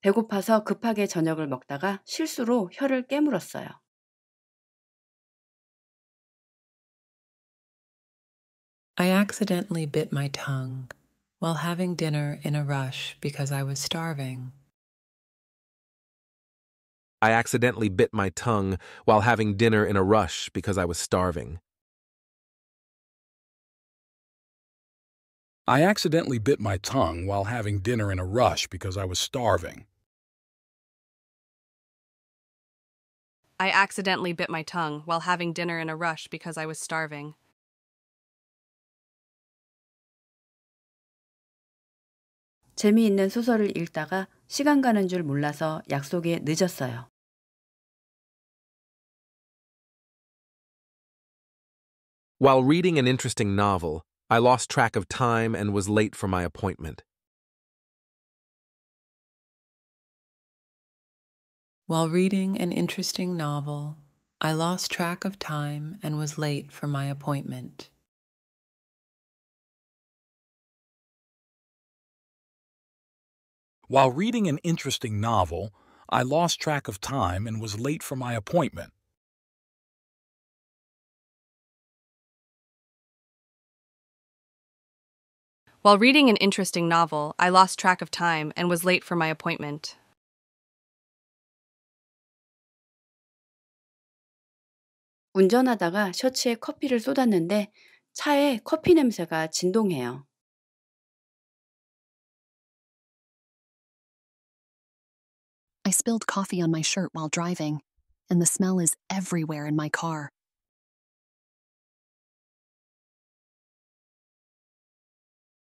배고파서 급하게 저녁을 먹다가 실수로 혀를 깨물었어요. I accidentally bit my tongue while having dinner in a rush because I was starving. I accidentally bit my tongue while having dinner in a rush because I was starving. I accidentally bit my tongue while having dinner in a rush because I was starving. I accidentally bit my tongue while having dinner in a rush because I was starving. 재미있는 소설을 읽다가 시간 가는 줄 몰라서 약속에 늦었어요. While reading an interesting novel, I lost track of time and was late for my appointment. While reading an interesting novel, I lost track of time and was late for my appointment. While reading an interesting novel, I lost track of time and was late for my appointment. While reading an interesting novel, I lost track of time and was late for my appointment. 운전하다가 셔츠에 커피를 쏟았는데 차에 커피 냄새가 진동해요. I spilled coffee on my shirt while driving, and the smell is everywhere in my car.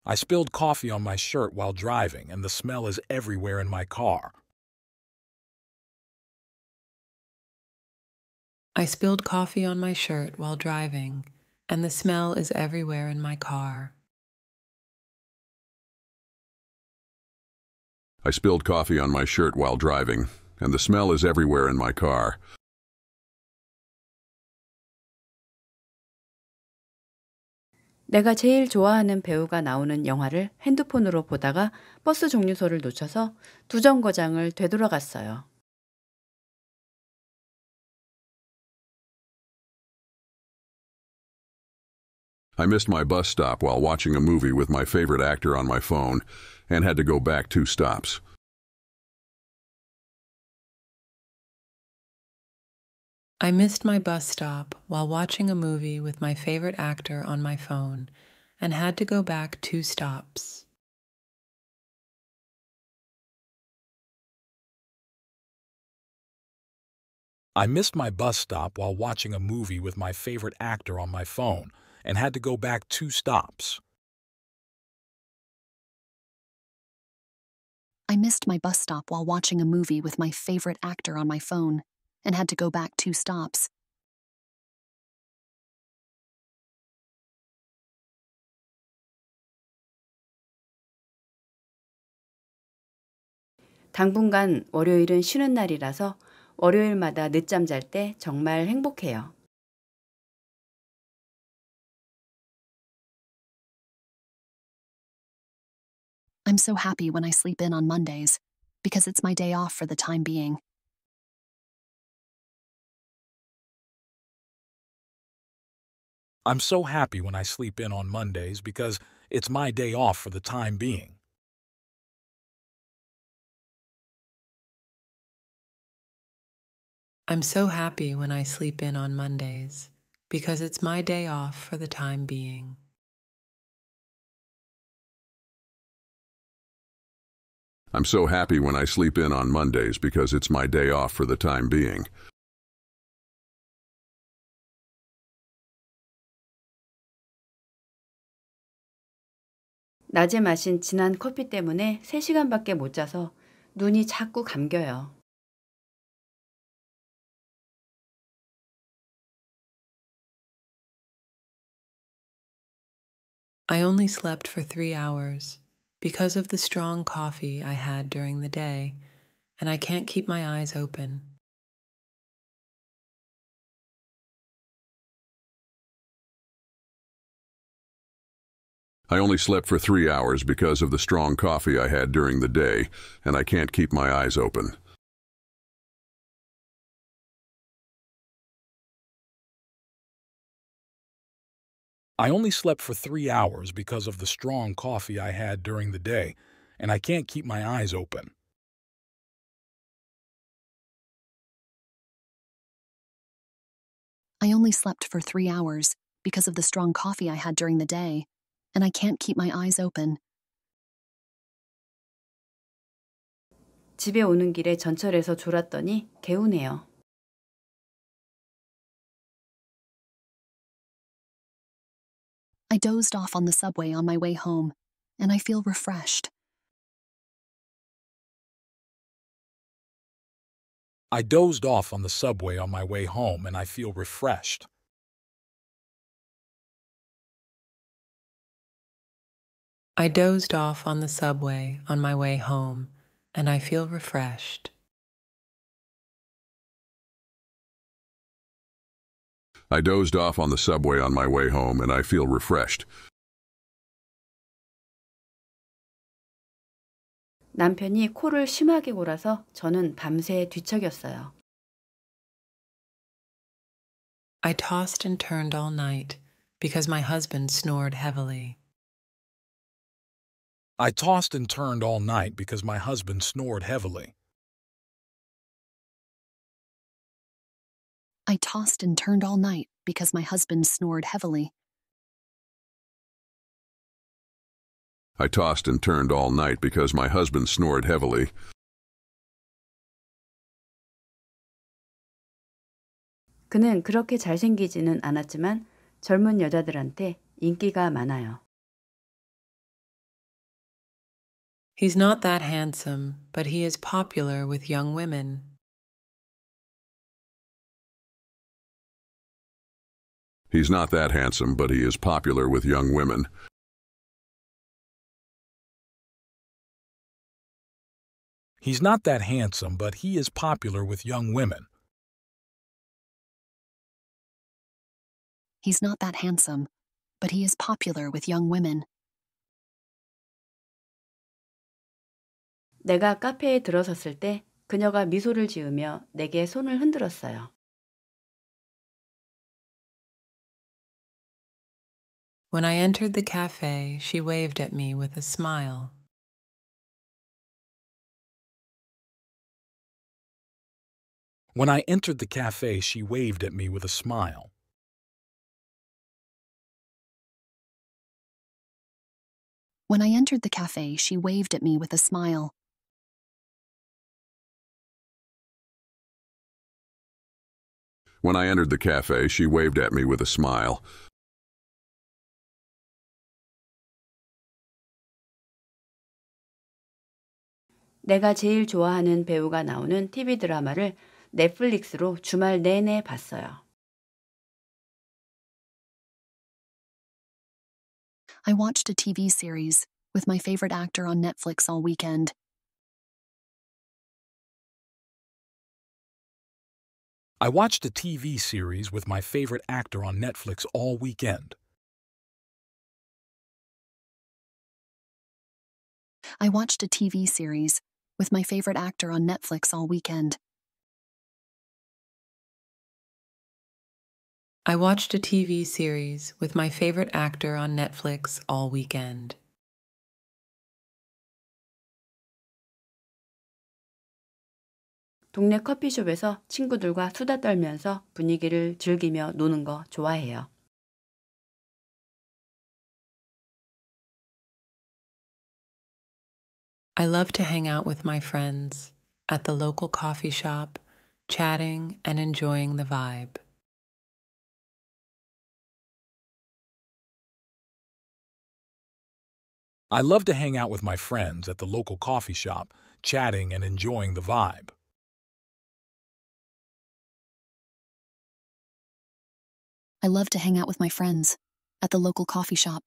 I spilled coffee on my shirt while driving, and the smell is everywhere in my car. I spilled coffee on my shirt while driving, and the smell is everywhere in my car. I spilled coffee on my shirt while driving, and the smell is everywhere in my car. 내가 제일 좋아하는 배우가 나오는 영화를 핸드폰으로 보다가 버스 종류소를 놓쳐서 두 정거장을 되돌아갔어요. I missed my bus stop while watching a movie with my favorite actor on my phone and had to go back two stops. I missed my bus stop while watching a movie with my favorite actor on my phone and had to go back two stops. I missed my bus stop while watching a movie with my favorite actor on my phone and had to go back two stops. I missed my bus stop while watching a movie with my favorite actor on my phone and had to go back two stops. 당분간 월요일은 쉬는 날이라서 월요일마다 늦잠 잘 때 정말 행복해요. I'm so happy when I sleep in on Mondays because it's my day off for the time being. I'm so happy when I sleep in on Mondays because it's my day off for the time being. I'm so happy when I sleep in on Mondays because it's my day off for the time being. I'm so happy when I sleep in on Mondays because it's my day off for the time being. 낮에 마신 진한 커피 때문에 3시간밖에 못 자서 눈이 자꾸 감겨요. I only slept for three hours because of the strong coffee I had during the day, and I can't keep my eyes open. I only slept for three hours because of the strong coffee I had during the day, and I can't keep my eyes open. I only slept for three hours because of the strong coffee I had during the day, and I can't keep my eyes open. I only slept for three hours because of the strong coffee I had during the day, and I can't keep my eyes open. 집에 오는 길에 전철에서 졸았더니 개운해요. I dozed off on the subway on my way home, and I feel refreshed. I dozed off on the subway on my way home, and I feel refreshed. I dozed off on the subway on my way home, and I feel refreshed. I dozed off on the subway on my way home, and I feel refreshed. 남편이 코를 심하게 골아서 저는 밤새 뒤척였어요. I tossed and turned all night because my husband snored heavily. I tossed and turned all night because my husband snored heavily. I tossed and turned all night because my husband snored heavily. I tossed and turned all night because my husband snored heavily. 그는 그렇게 잘생기지는 않았지만 젊은 여자들한테 인기가 많아요. He's not that handsome, but he is popular with young women. He's not that handsome, but he is popular with young women. He's not that handsome, but he is popular with young women. He's not that handsome, but he is popular with young women. 내가 카페에 들어섰을 때 그녀가 미소를 지으며 내게 손을 흔들었어요. When I entered the cafe, she waved at me with a smile. When I entered the cafe, she waved at me with a smile. When I entered the cafe, she waved at me with a smile. When I entered the cafe, she waved at me with a smile. 내가 제일 좋아하는 배우가 나오는 TV 드라마를 넷플릭스로 주말 내내 봤어요. I watched a TV series with my favorite actor on Netflix all weekend. I watched a TV series with my favorite actor on Netflix all weekend. I watched a TV series with my favorite actor on Netflix all weekend. I watched a TV series with my favorite actor on Netflix all weekend. 동네 커피숍에서 친구들과 수다 떨면서 분위기를 즐기며 노는 거 좋아해요. I love to hang out with my friends at the local coffee shop, chatting and enjoying the vibe. I love to hang out with my friends at the local coffee shop, chatting and enjoying the vibe. I love to hang out with my friends at the local coffee shop,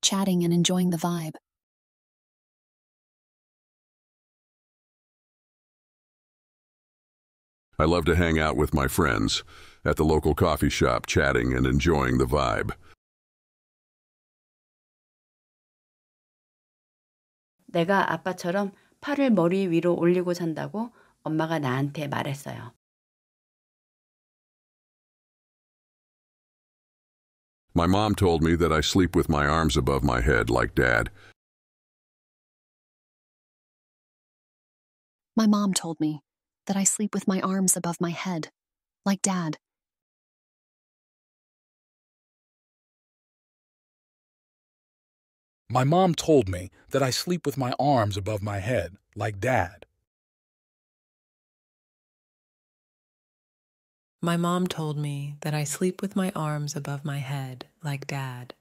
chatting and enjoying the vibe. I love to hang out with my friends at the local coffee shop, chatting and enjoying the vibe. 내가 아빠처럼 팔을 머리 위로 올리고 잔다고 엄마가 나한테 말했어요. My mom told me that I sleep with my arms above my head like dad. My mom told me that I sleep with my arms above my head, like dad. My mom told me that I sleep with my arms above my head, like dad. My mom told me that I sleep with my arms above my head, like dad.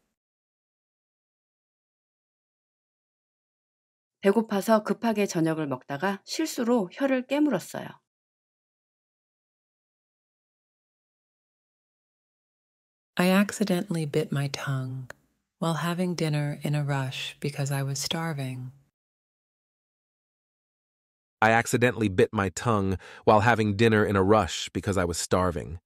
배고파서 급하게 저녁을 먹다가 실수로 혀를 깨물었어요. I accidentally bit my tongue while having dinner in a rush because I was starving. I accidentally bit my tongue while having dinner in a rush because I was starving.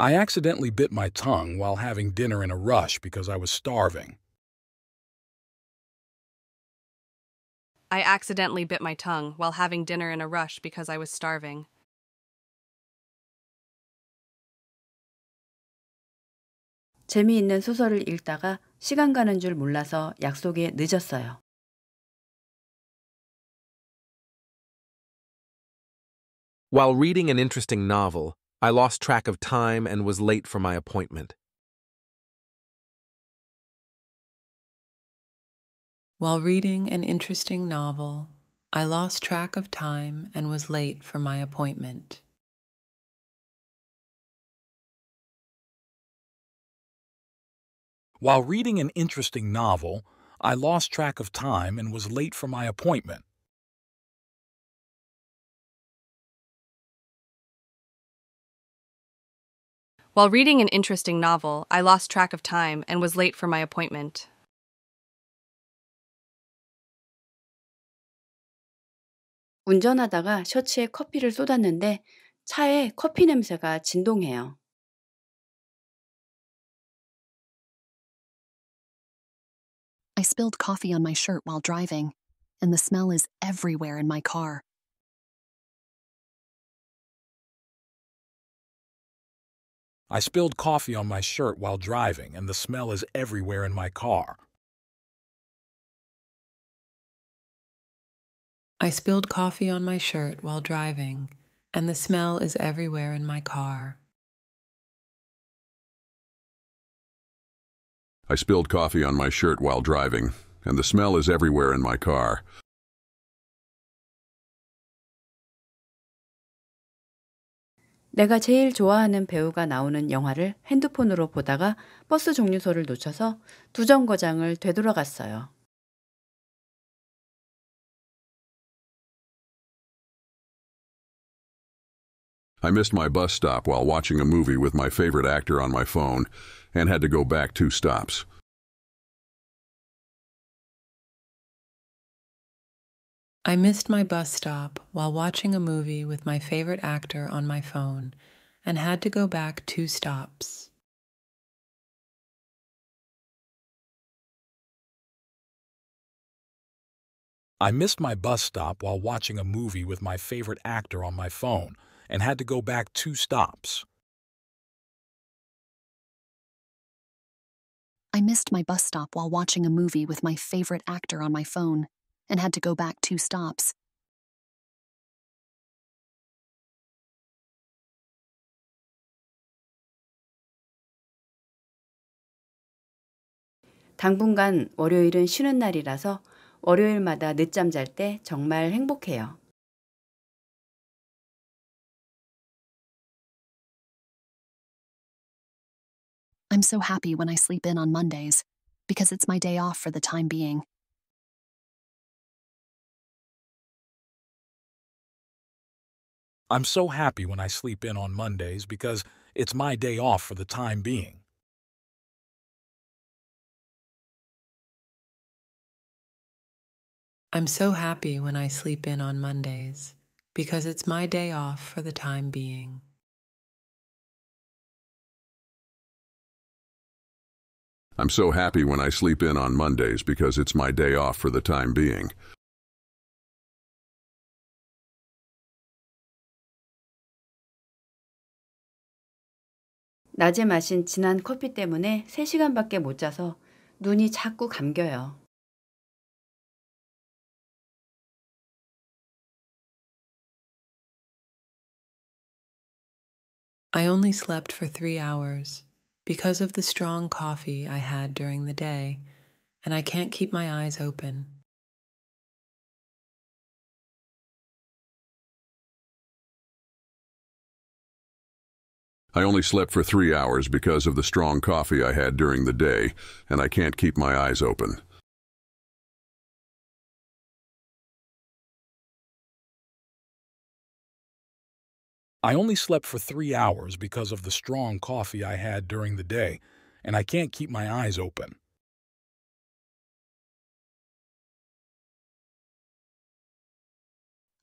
I accidentally bit my tongue while having dinner in a rush because I was starving. I accidentally bit my tongue while having dinner in a rush because I was starving. 재미있는 소설을 읽다가 시간 가는 줄 몰라서 약속에 늦었어요. While reading an interesting novel, I lost track of time and was late for my appointment. While reading an interesting novel, I lost track of time and was late for my appointment. While reading an interesting novel, I lost track of time and was late for my appointment. While reading an interesting novel, I lost track of time and was late for my appointment. 운전하다가 셔츠에 커피를 쏟았는데 차에 커피 냄새가 진동해요. I spilled coffee on my shirt while driving, and the smell is everywhere in my car. I spilled coffee on my shirt while driving, and the smell is everywhere in my car. I spilled coffee on my shirt while driving, and the smell is everywhere in my car. I spilled coffee on my shirt while driving, and the smell is everywhere in my car. 내가 제일 좋아하는 배우가 나오는 영화를 핸드폰으로 보다가 버스 종류소를 놓쳐서 두 정거장을 되돌아갔어요. I missed my bus stop while watching a movie with my favorite actor on my phone and had to go back two stops. I missed my bus stop while watching a movie with my favorite actor on my phone and had to go back two stops. I missed my bus stop while watching a movie with my favorite actor on my phone and had to go back two stops. I missed my bus stop while watching a movie with my favorite actor on my phone and had to go back two stops. 당분간 월요일은 쉬는 날이라서 월요일마다 늦잠 잘 때 정말 행복해요. I'm so happy when I sleep in on Mondays because it's my day off for the time being. I'm so happy when I sleep in on Mondays because it's my day off for the time being. I'm so happy when I sleep in on Mondays because it's my day off for the time being. I'm so happy when I sleep in on Mondays because it's my day off for the time being. 낮에 마신 진한 커피 때문에 3시간밖에 못 자서 눈이 자꾸 감겨요. I only slept for three hours because of the strong coffee I had during the day, and I can't keep my eyes open. I only slept for three hours because of the strong coffee I had during the day, and I can't keep my eyes open. I only slept for three hours because of the strong coffee I had during the day, and I can't keep my eyes open.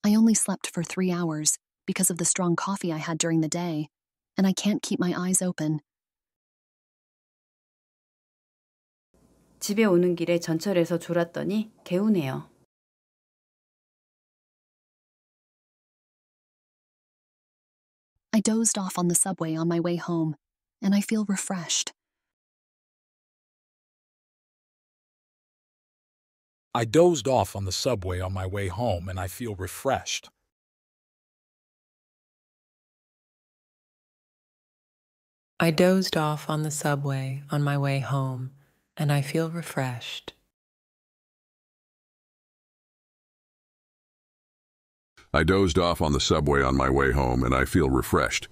I only slept for three hours because of the strong coffee I had during the day, and I can't keep my eyes open. 집에 오는 길에 전철에서 졸았더니 개운해요. I dozed off on the subway on my way home, and I feel refreshed. I dozed off on the subway on my way home and I feel refreshed. I dozed off on the subway on my way home, and I feel refreshed. I dozed off on the subway on my way home, and I feel refreshed.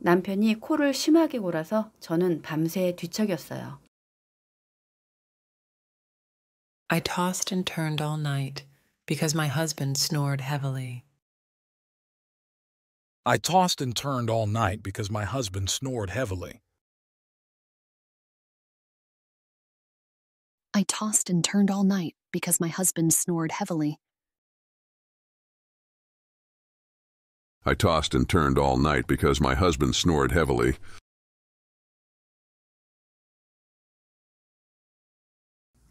남편이 코를 심하게 골아서 저는 밤새 뒤척였어요. I tossed and turned all night because my husband snored heavily. I tossed and turned all night because my husband snored heavily. I tossed and turned all night because my husband snored heavily. I tossed and turned all night because my husband snored heavily.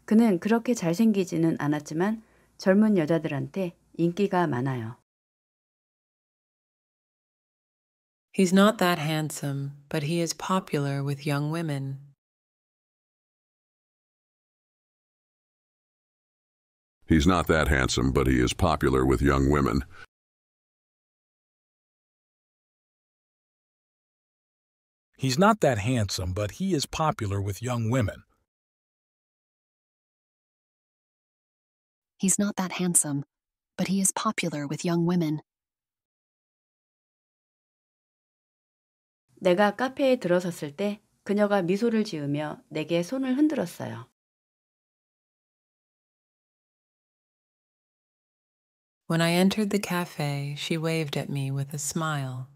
그는 그렇게 잘생기지는 않았지만 젊은 여자들한테 인기가 많아요. He's not that handsome, but he is popular with young women. He's not that handsome, but he is popular with young women. He's not that handsome, but he is popular with young women. He's not that handsome, but he is popular with young women. 내가 카페에 들어섰을 때 그녀가 미소를 지으며 내게 손을 흔들었어요. When I entered the cafe, she waved at me with a smile.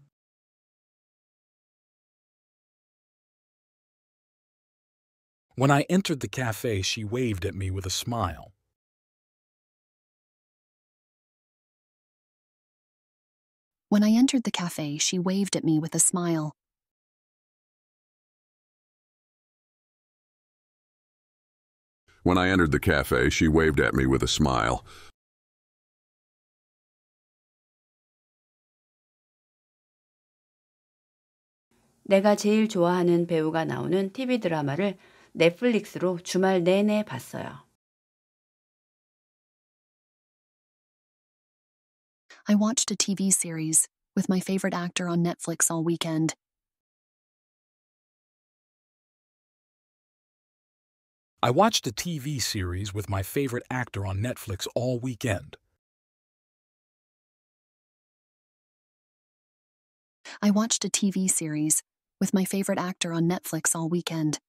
When I entered the cafe, she waved at me with a smile. When I entered the cafe, she waved at me with a smile. When I entered the cafe, she waved at me with a smile. 내가 제일 좋아하는 배우가 나오는 TV 드라마를 넷플릭스로 주말 내내 봤어요. I watched a TV series with my favorite actor on Netflix all weekend. I watched a TV series with my favorite actor on Netflix all weekend. I watched a TV series with my favorite actor on Netflix all weekend.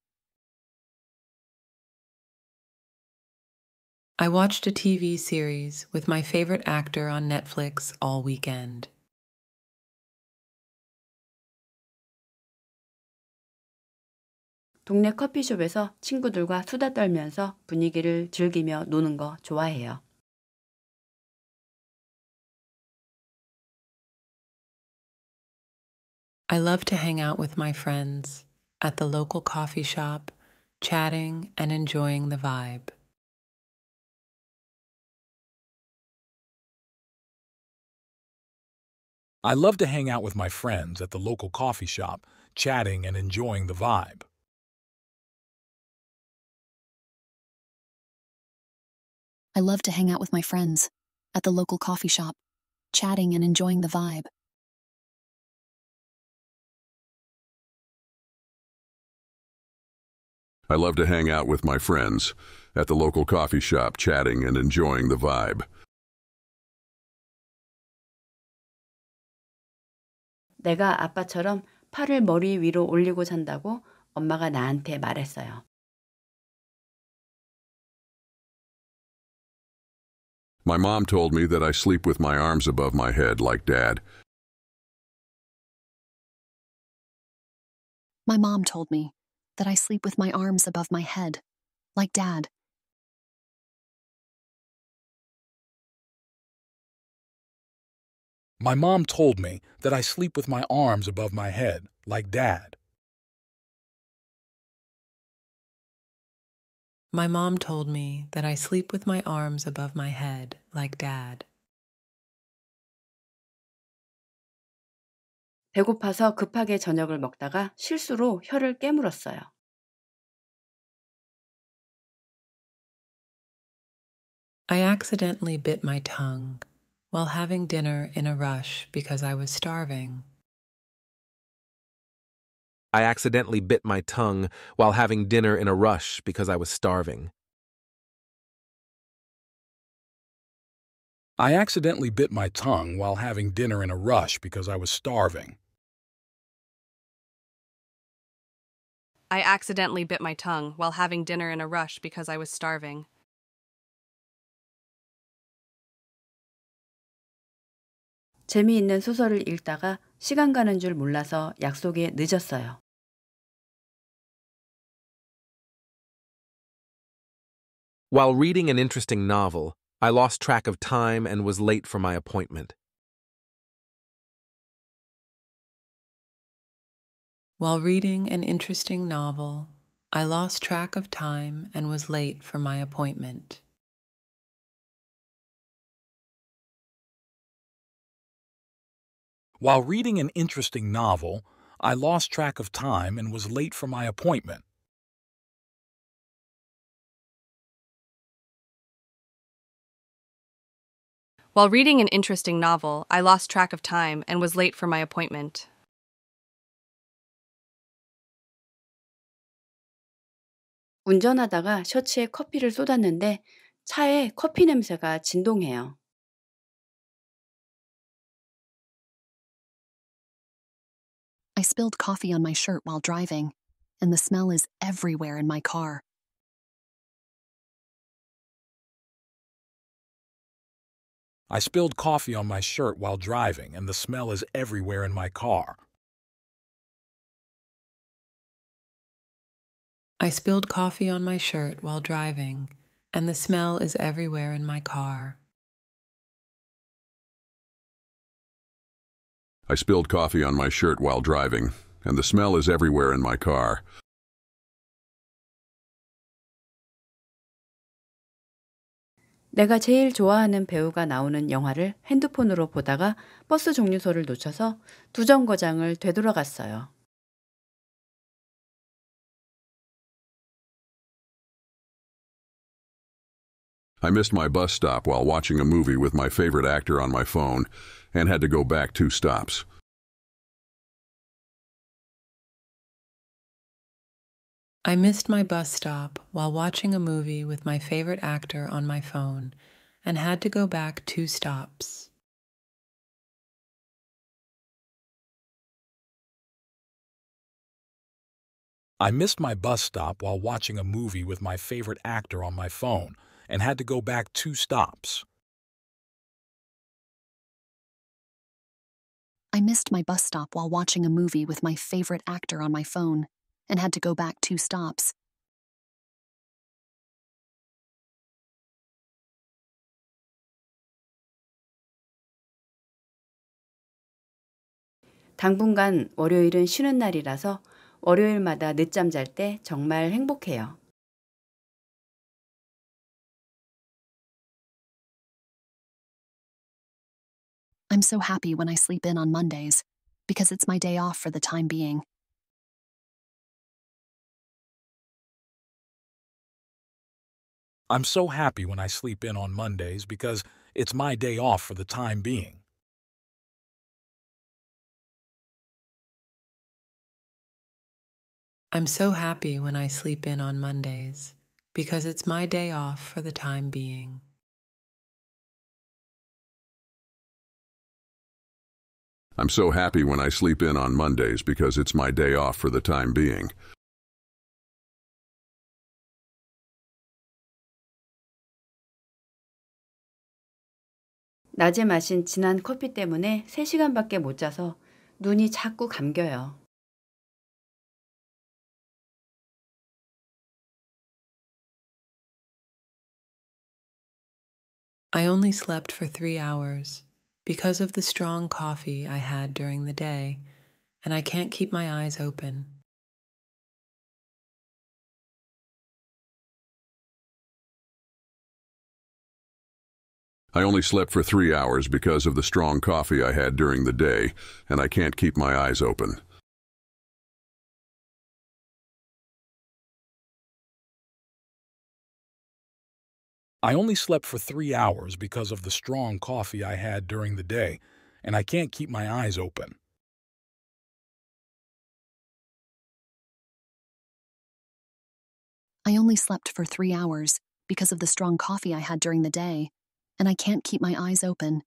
I watched a TV series with my favorite actor on Netflix all weekend. 동네 커피숍에서 친구들과 수다 떨면서 분위기를 즐기며 노는 거 좋아해요. I love to hang out with my friends at the local coffee shop, chatting and enjoying the vibe. I love to hang out with my friends at the local coffee shop, chatting and enjoying the vibe. I love to hang out with my friends at the local coffee shop, chatting and enjoying the vibe. I love to hang out with my friends at the local coffee shop, chatting and enjoying the vibe. 내가 아빠처럼 팔을 머리 위로 올리고 잔다고 엄마가 나한테 말했어요. My mom told me that I sleep with my arms above my head like dad. My mom told me that I sleep with my arms above my head, like dad. My mom told me that I sleep with my arms above my head, like dad. My mom told me that I sleep with my arms above my head, like dad. 배고파서 급하게 저녁을 먹다가 실수로 혀를 깨물었어요. I accidentally bit my tongue while having dinner in a rush because I was starving. I accidentally bit my tongue while having dinner in a rush because I was starving. I accidentally bit my tongue while having dinner in a rush because I was starving. I accidentally bit my tongue while having dinner in a rush because I was starving. 재미있는 소설을 읽다가 시간 가는 줄 몰라서 약속에 늦었어요. While reading an interesting novel, I lost track of time and was late for my appointment. While reading an interesting novel, I lost track of time and was late for my appointment. While reading an interesting novel, I lost track of time and was late for my appointment. While reading an interesting novel, I lost track of time and was late for my appointment. 운전하다가 셔츠에 커피를 쏟았는데 차에 커피 냄새가 진동해요. I spilled coffee on my shirt while driving, and the smell is everywhere in my car. I spilled coffee on my shirt while driving, and the smell is everywhere in my car. I spilled coffee on my shirt while driving, and the smell is everywhere in my car. I spilled coffee on my shirt while driving, and the smell is everywhere in my car. 내가 제일 좋아하는 배우가 나오는 영화를 핸드폰으로 보다가 버스 종류소를 놓쳐서 두 정거장을 되돌아갔어요. I missed my bus stop while watching a movie with my favorite actor on my phone and had to go back two stops. I missed my bus stop while watching a movie with my favorite actor on my phone and had to go back two stops. I missed my bus stop while watching a movie with my favorite actor on my phone and had to go back two stops. I missed my bus stop while watching a movie with my favorite actor on my phone and had to go back two stops. 당분간 월요일은 쉬는 날이라서 월요일마다 늦잠 잘 때 정말 행복해요. I'm so happy when I sleep in on Mondays because it's my day off for the time being. I'm so happy when I sleep in on Mondays because it's my day off for the time being. I'm so happy when I sleep in on Mondays because it's my day off for the time being. I'm so happy when I sleep in on Mondays because it's my day off for the time being. 낮에 마신 진한 커피 때문에 3시간밖에 못 자서 눈이 자꾸 감겨요. I only slept for three hours because of the strong coffee I had during the day, and I can't keep my eyes open. I only slept for three hours because of the strong coffee I had during the day, and I can't keep my eyes open. I only slept for three hours because of the strong coffee I had during the day, and I can't keep my eyes open. I only slept for three hours because of the strong coffee I had during the day, and I can't keep my eyes open.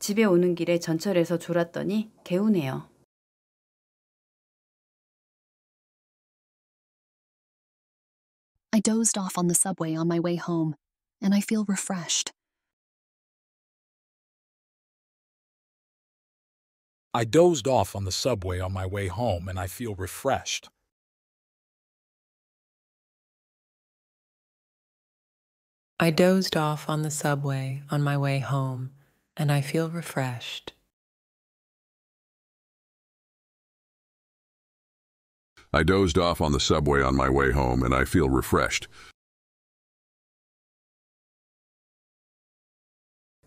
집에 오는 길에 전철에서 졸았더니 개운해요. I dozed off on the subway on my way home, and I feel refreshed. I dozed off on the subway on my way home and I feel refreshed. I dozed off on the subway on my way home, and I feel refreshed. I dozed off on the subway on my way home and I feel refreshed.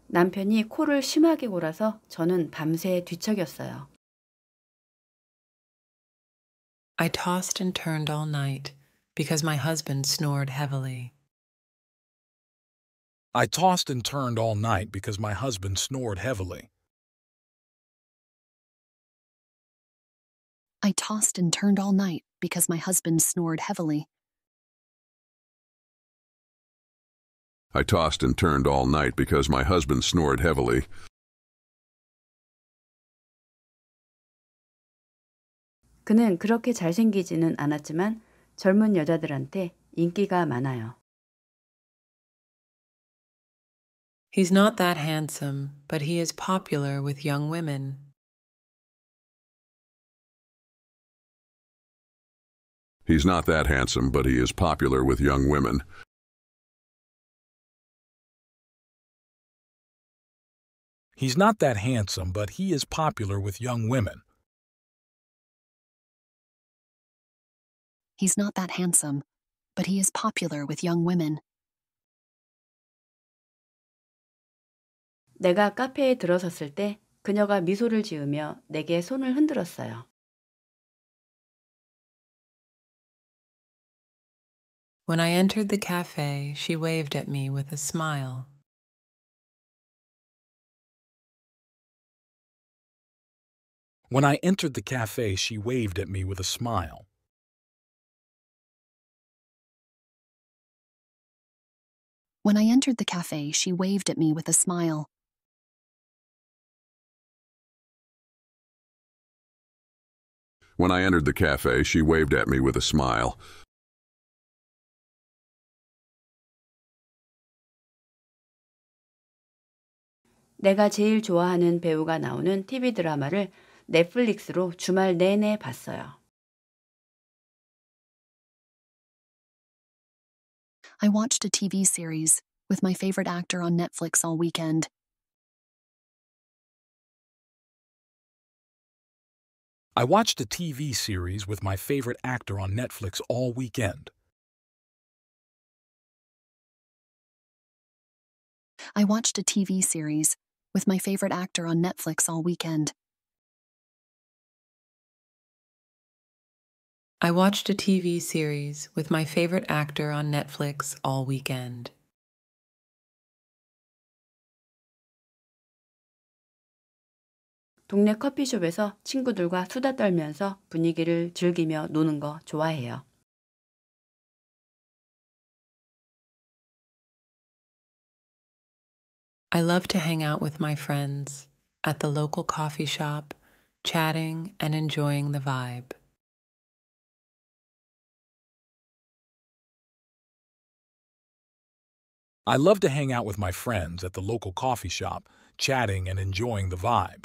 남편이 코를 심하게 골아서 저는 밤새 뒤척였어요. I tossed and turned all night because my husband snored heavily. I tossed and turned all night because my husband snored heavily. I tossed and turned all night because my husband snored heavily. I tossed and turned all night because my husband snored heavily. 그는 그렇게 잘생기지는 않았지만 젊은 여자들한테 인기가 많아요. He's not that handsome, but he is popular with young women. He's not that handsome, but he is popular with young women. He's not that handsome, but he is popular with young women. He's not that handsome, but he is popular with young women. 내가 카페에 들어섰을 때 그녀가 미소를 지으며 내게 손을 흔들었어요. When I entered the cafe, she waved at me with a smile. When I entered the cafe, she waved at me with a smile. When I entered the cafe, she waved at me with a smile. When I entered the cafe, she waved at me with a smile. 내가 제일 좋아하는 배우가 나오는 TV 드라마를 넷플릭스로 주말 내내 봤어요. I watched a TV series with my favorite actor on Netflix all weekend. I watched a TV series with my favorite actor on Netflix all weekend. I watched a TV series with my favorite actor on Netflix all weekend. I watched a TV series with my favorite actor on Netflix all weekend. 동네 커피숍에서 친구들과 수다 떨면서 분위기를 즐기며 노는 거 좋아해요. I love to hang out with my friends at the local coffee shop, chatting and enjoying the vibe. I love to hang out with my friends at the local coffee shop, chatting and enjoying the vibe.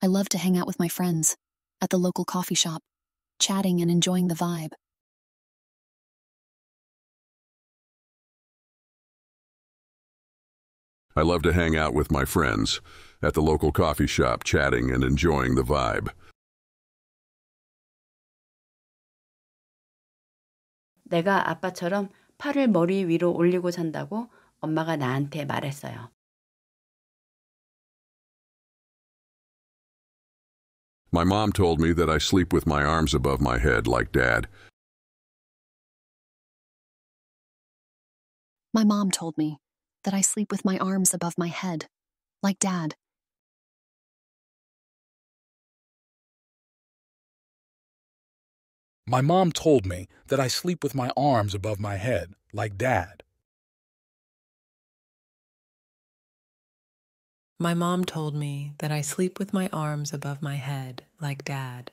I love to hang out with my friends at the local coffee shop, chatting and enjoying the vibe. I love to hang out with my friends at the local coffee shop, chatting and enjoying the vibe. 내가 아빠처럼 팔을 머리 위로 올리고 잔다고 엄마가 나한테 말했어요. My mom told me that I sleep with my arms above my head like dad. My mom told me that I sleep with my arms above my head, like dad. My mom told me that I sleep with my arms above my head, like dad. My mom told me that I sleep with my arms above my head, like dad.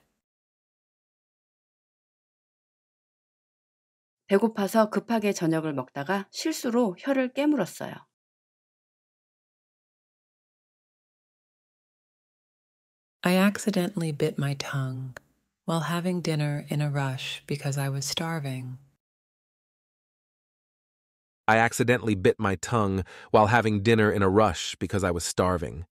배고파서 급하게 저녁을 먹다가 실수로 혀를 깨물었어요. I accidentally bit my tongue while having dinner in a rush because I was starving. I accidentally bit my tongue while having dinner in a rush because I was starving.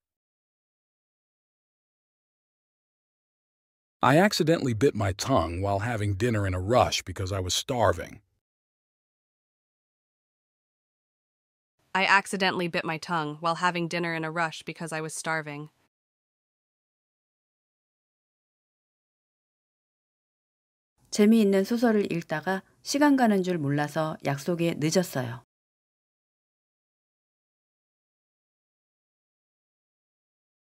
I accidentally bit my tongue while having dinner in a rush because I was starving. I accidentally bit my tongue while having dinner in a rush because I was starving. 재미있는 소설을 읽다가 시간 가는 줄 몰라서 약속에 늦었어요.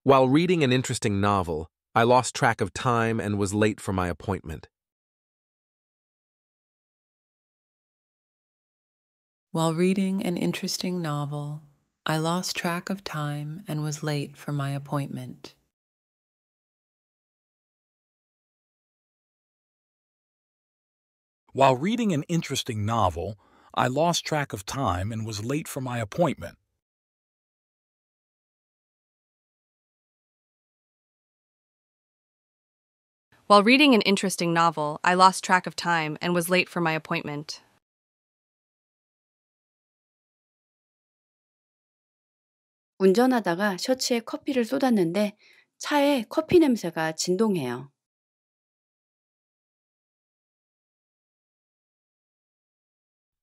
While reading an interesting novel, I lost track of time and was late for my appointment. While reading an interesting novel, I lost track of time and was late for my appointment. While reading an interesting novel, I lost track of time and was late for my appointment. While reading an interesting novel, I lost track of time and was late for my appointment. 운전하다가 셔츠에 커피를 쏟았는데 차에 커피 냄새가 진동해요.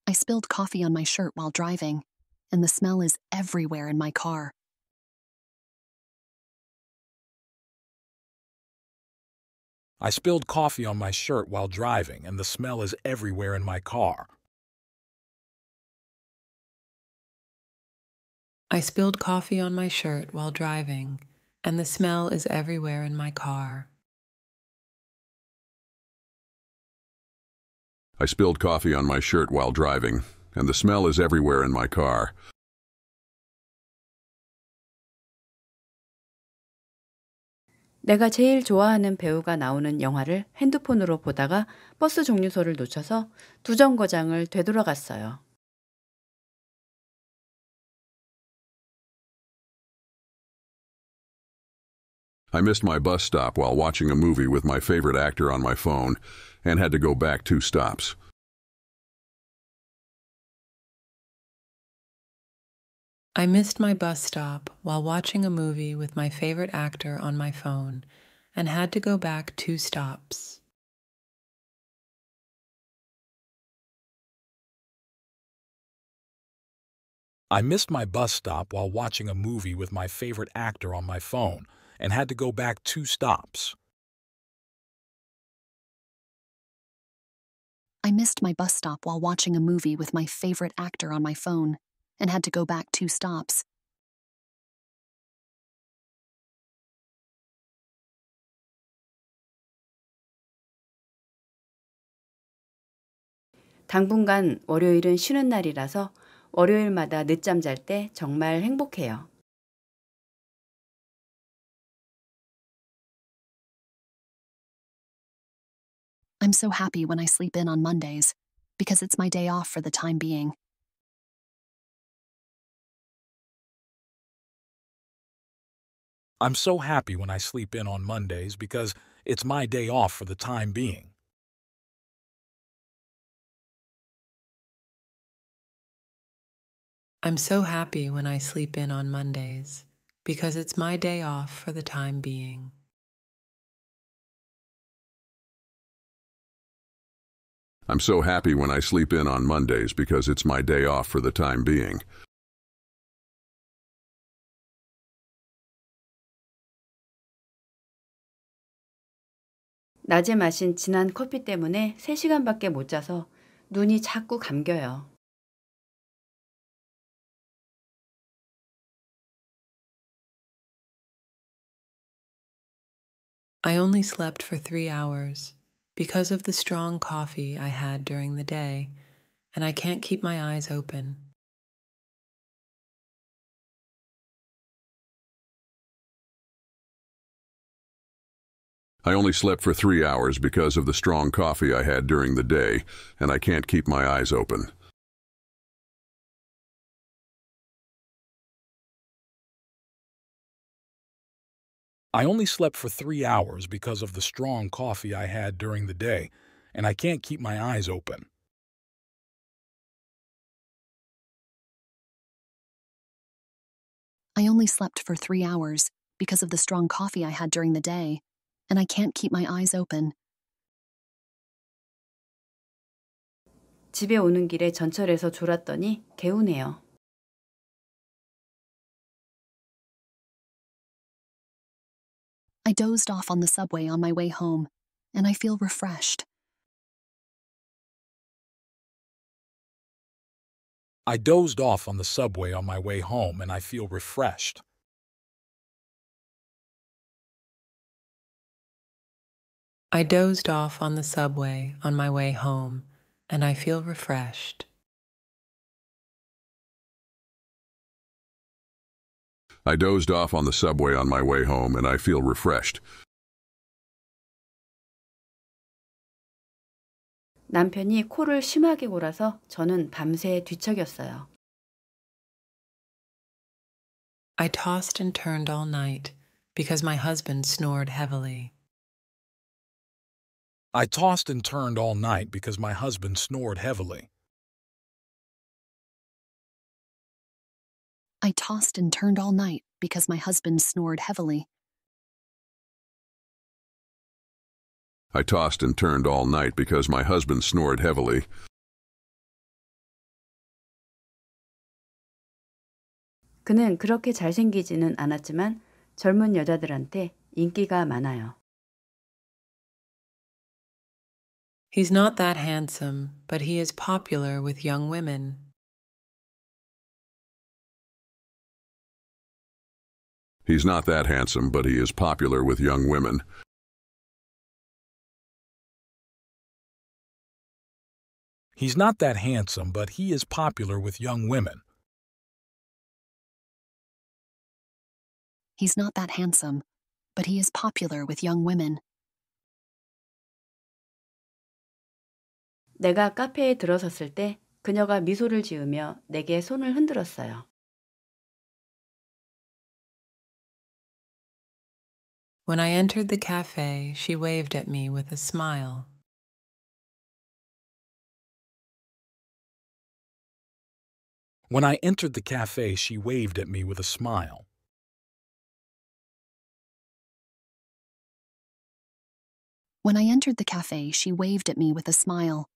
I spilled coffee on my shirt while driving, and the smell is everywhere in my car. I spilled coffee on my shirt while driving, and the smell is everywhere in my car. I spilled coffee on my shirt while driving, and the smell is everywhere in my car. I spilled coffee on my shirt while driving, and the smell is everywhere in my car. 내가 제일 좋아하는 배우가 나오는 영화를 핸드폰으로 보다가 버스 종류소를 놓쳐서 두 정거장을 되돌아갔어요. I missed my bus stop while watching a movie with my favorite actor on my phone and had to go back two stops. I missed my bus stop while watching a movie with my favorite actor on my phone and had to go back two stops. I missed my bus stop while watching a movie with my favorite actor on my phone and had to go back two stops. I missed my bus stop while watching a movie with my favorite actor on my phone and had to go back two stops. 당분간 월요일은 쉬는 날이라서 월요일마다 늦잠 잘 때 정말 행복해요. I'm so happy when I sleep in on Mondays because it's my day off for the time being. I'm so happy when I sleep in on Mondays because it's my day off for the time being. I'm so happy when I sleep in on Mondays because it's my day off for the time being. I'm so happy when I sleep in on Mondays because it's my day off for the time being. 낮에 마신 진한 커피 때문에 3시간밖에 못 자서 눈이 자꾸 감겨요. I only slept for three hours because of the strong coffee I had during the day, and I can't keep my eyes open. I only slept for three hours because of the strong coffee I had during the day, and I can't keep my eyes open. I only slept for three hours because of the strong coffee I had during the day, and I can't keep my eyes open. I only slept for three hours because of the strong coffee I had during the day, and I can't keep my eyes open. 집에 오는 길에 전철에서 졸았더니 개운해요. I dozed off on the subway on my way home, and I feel refreshed. I dozed off on the subway on my way home and I feel refreshed. I dozed off on the subway on my way home, and I feel refreshed. I dozed off on the subway on my way home and I feel refreshed. 남편이 코를 심하게 골아서 저는 밤새 뒤척였어요. I tossed and turned all night because my husband snored heavily. I tossed and turned all night because my husband snored heavily. I tossed and turned all night because my husband snored heavily. I tossed and turned all night because my husband snored heavily. 그는 그렇게 잘생기지는 않았지만 젊은 여자들한테 인기가 많아요. He's not that handsome, but he is popular with young women. He's not that handsome, but he is popular with young women. He's not that handsome, but he is popular with young women. He's not that handsome, but he is popular with young women. 내가 카페에 들어섰을 때 그녀가 미소를 지으며 내게 손을 흔들었어요. When I entered the cafe, she waved at me with a smile. When I entered the cafe, she waved at me with a smile. When I entered the cafe, she waved at me with a smile.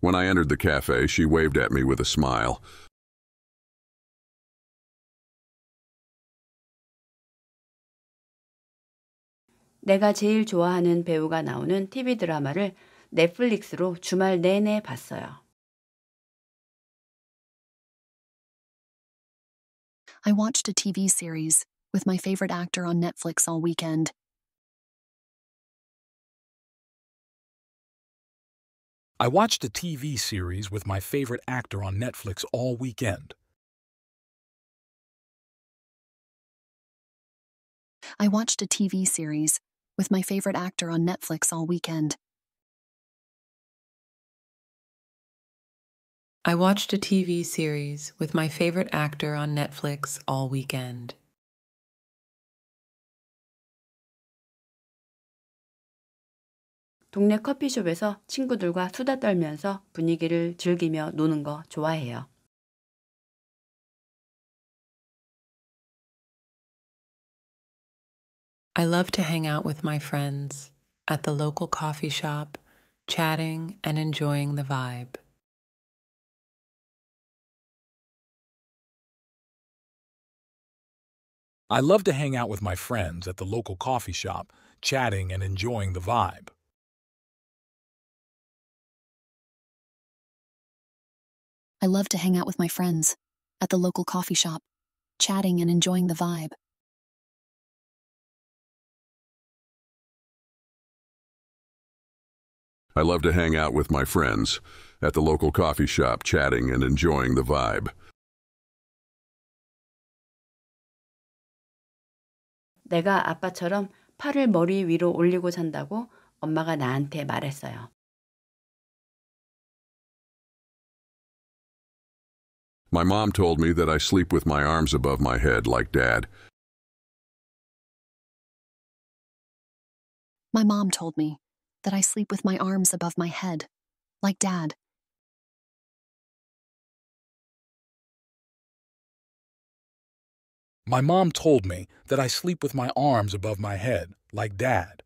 When I entered the cafe, she waved at me with a smile. 내가 제일 좋아하는 배우가 나오는 TV 드라마를 넷플릭스로 주말 내내 봤어요. I watched a TV series with my favorite actor on Netflix all weekend. I watched a TV series with my favorite actor on Netflix all weekend. I watched a TV series with my favorite actor on Netflix all weekend. I watched a TV series with my favorite actor on Netflix all weekend. 동네 커피숍에서 친구들과 수다 떨면서 분위기를 즐기며 노는 거 좋아해요. I love to hang out with my friends at the local coffee shop, chatting and enjoying the vibe. I love to hang out with my friends at the local coffee shop, chatting and enjoying the vibe. I love to hang out with my friends at the local coffee shop, chatting and enjoying the vibe. I love to hang out with my friends at the local coffee shop, chatting and enjoying the vibe. 내가 아빠처럼 팔을 머리 위로 올리고 잔다고 엄마가 나한테 말했어요. My mom told me that I sleep with my arms above my head like dad. My mom told me that I sleep with my arms above my head, like dad. My mom told me that I sleep with my arms above my head, like dad.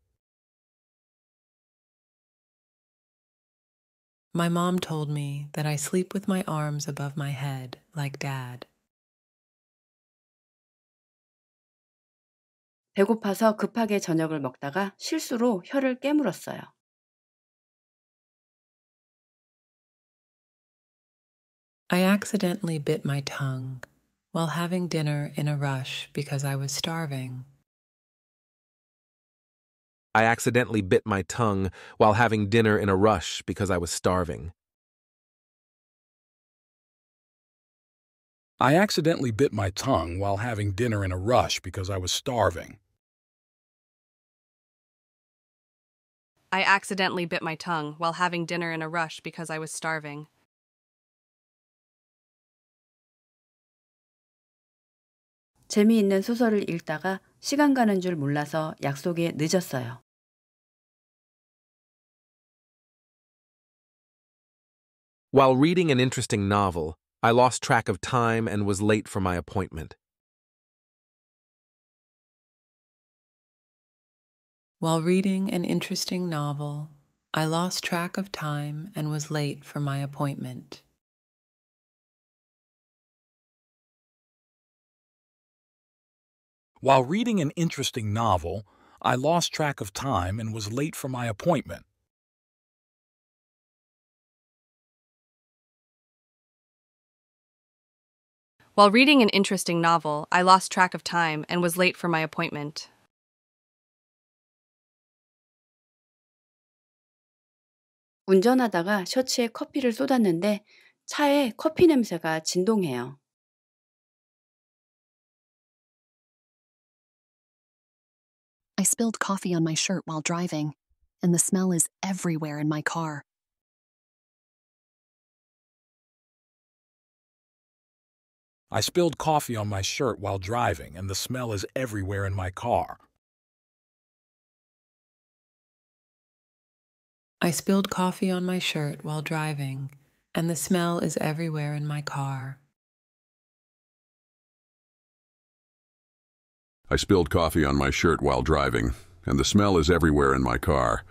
My mom told me that I sleep with my arms above my head, like dad. 배고파서 급하게 저녁을 먹다가 실수로 혀를 깨물었어요. I accidentally bit my tongue while having dinner in a rush because I was starving. I accidentally bit my tongue while having dinner in a rush because I was starving. I accidentally bit my tongue while having dinner in a rush because I was starving. I accidentally bit my tongue while having dinner in a rush because I was starving. 재미있는 소설을 읽다가 시간 가는 줄 몰라서 약속에 늦었어요. While reading an interesting novel, I lost track of time and was late for my appointment. While reading an interesting novel, I lost track of time and was late for my appointment. While reading an interesting novel, I lost track of time and was late for my appointment. While reading an interesting novel, I lost track of time and was late for my appointment. 운전하다가 셔츠에 커피를 쏟았는데 차에 커피 냄새가 진동해요. I spilled coffee on my shirt while driving, and the smell is everywhere in my car. I spilled coffee on my shirt while driving, and the smell is everywhere in my car. I spilled coffee on my shirt while driving, and the smell is everywhere in my car. I spilled coffee on my shirt while driving, and the smell is everywhere in my car.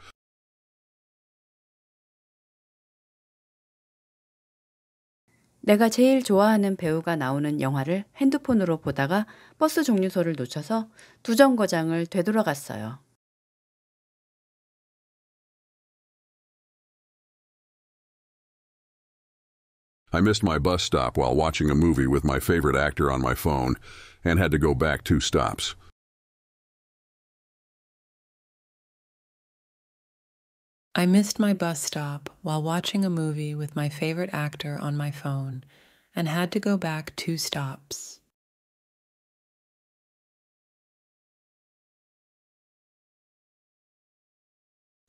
내가 제일 좋아하는 배우가 나오는 영화를 핸드폰으로 보다가 버스 종류소를 놓쳐서 두 정거장을 되돌아갔어요. I missed my bus stop while watching a movie with my favorite actor on my phone and had to go back two stops. I missed my bus stop while watching a movie with my favorite actor on my phone and had to go back two stops.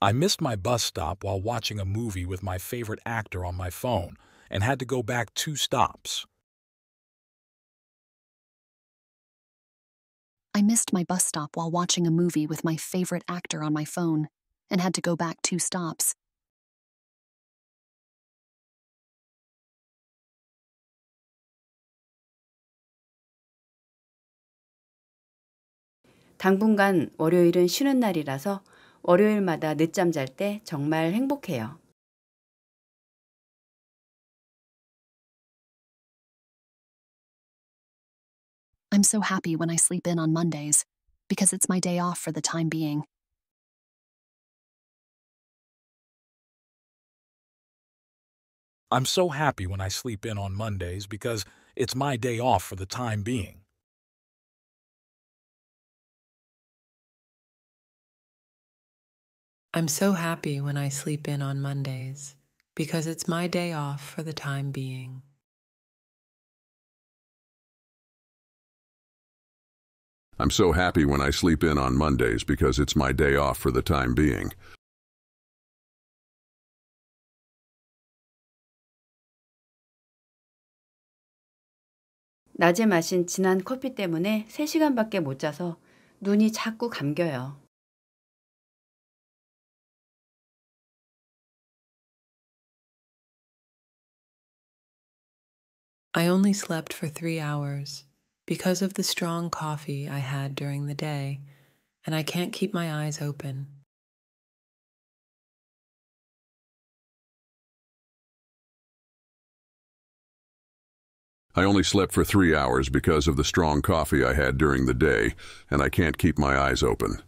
I missed my bus stop while watching a movie with my favorite actor on my phone and had to go back two stops. I missed my bus stop while watching a movie with my favorite actor on my phone and had to go back two stops. 당분간 월요일은 쉬는 날이라서 월요일마다 늦잠 잘 때 정말 행복해요. I'm so happy when I sleep in on Mondays because it's my day off for the time being. I'm so happy when I sleep in on Mondays because it's my day off for the time being. I'm so happy when I sleep in on Mondays because it's my day off for the time being. I'm so happy when I sleep in on Mondays because it's my day off for the time being. 낮에 마신 진한 커피 때문에 3시간밖에 못 자서 눈이 자꾸 감겨요. I only slept for three hours because of the strong coffee I had during the day, and I can't keep my eyes open. I only slept for three hours because of the strong coffee I had during the day, and I can't keep my eyes open.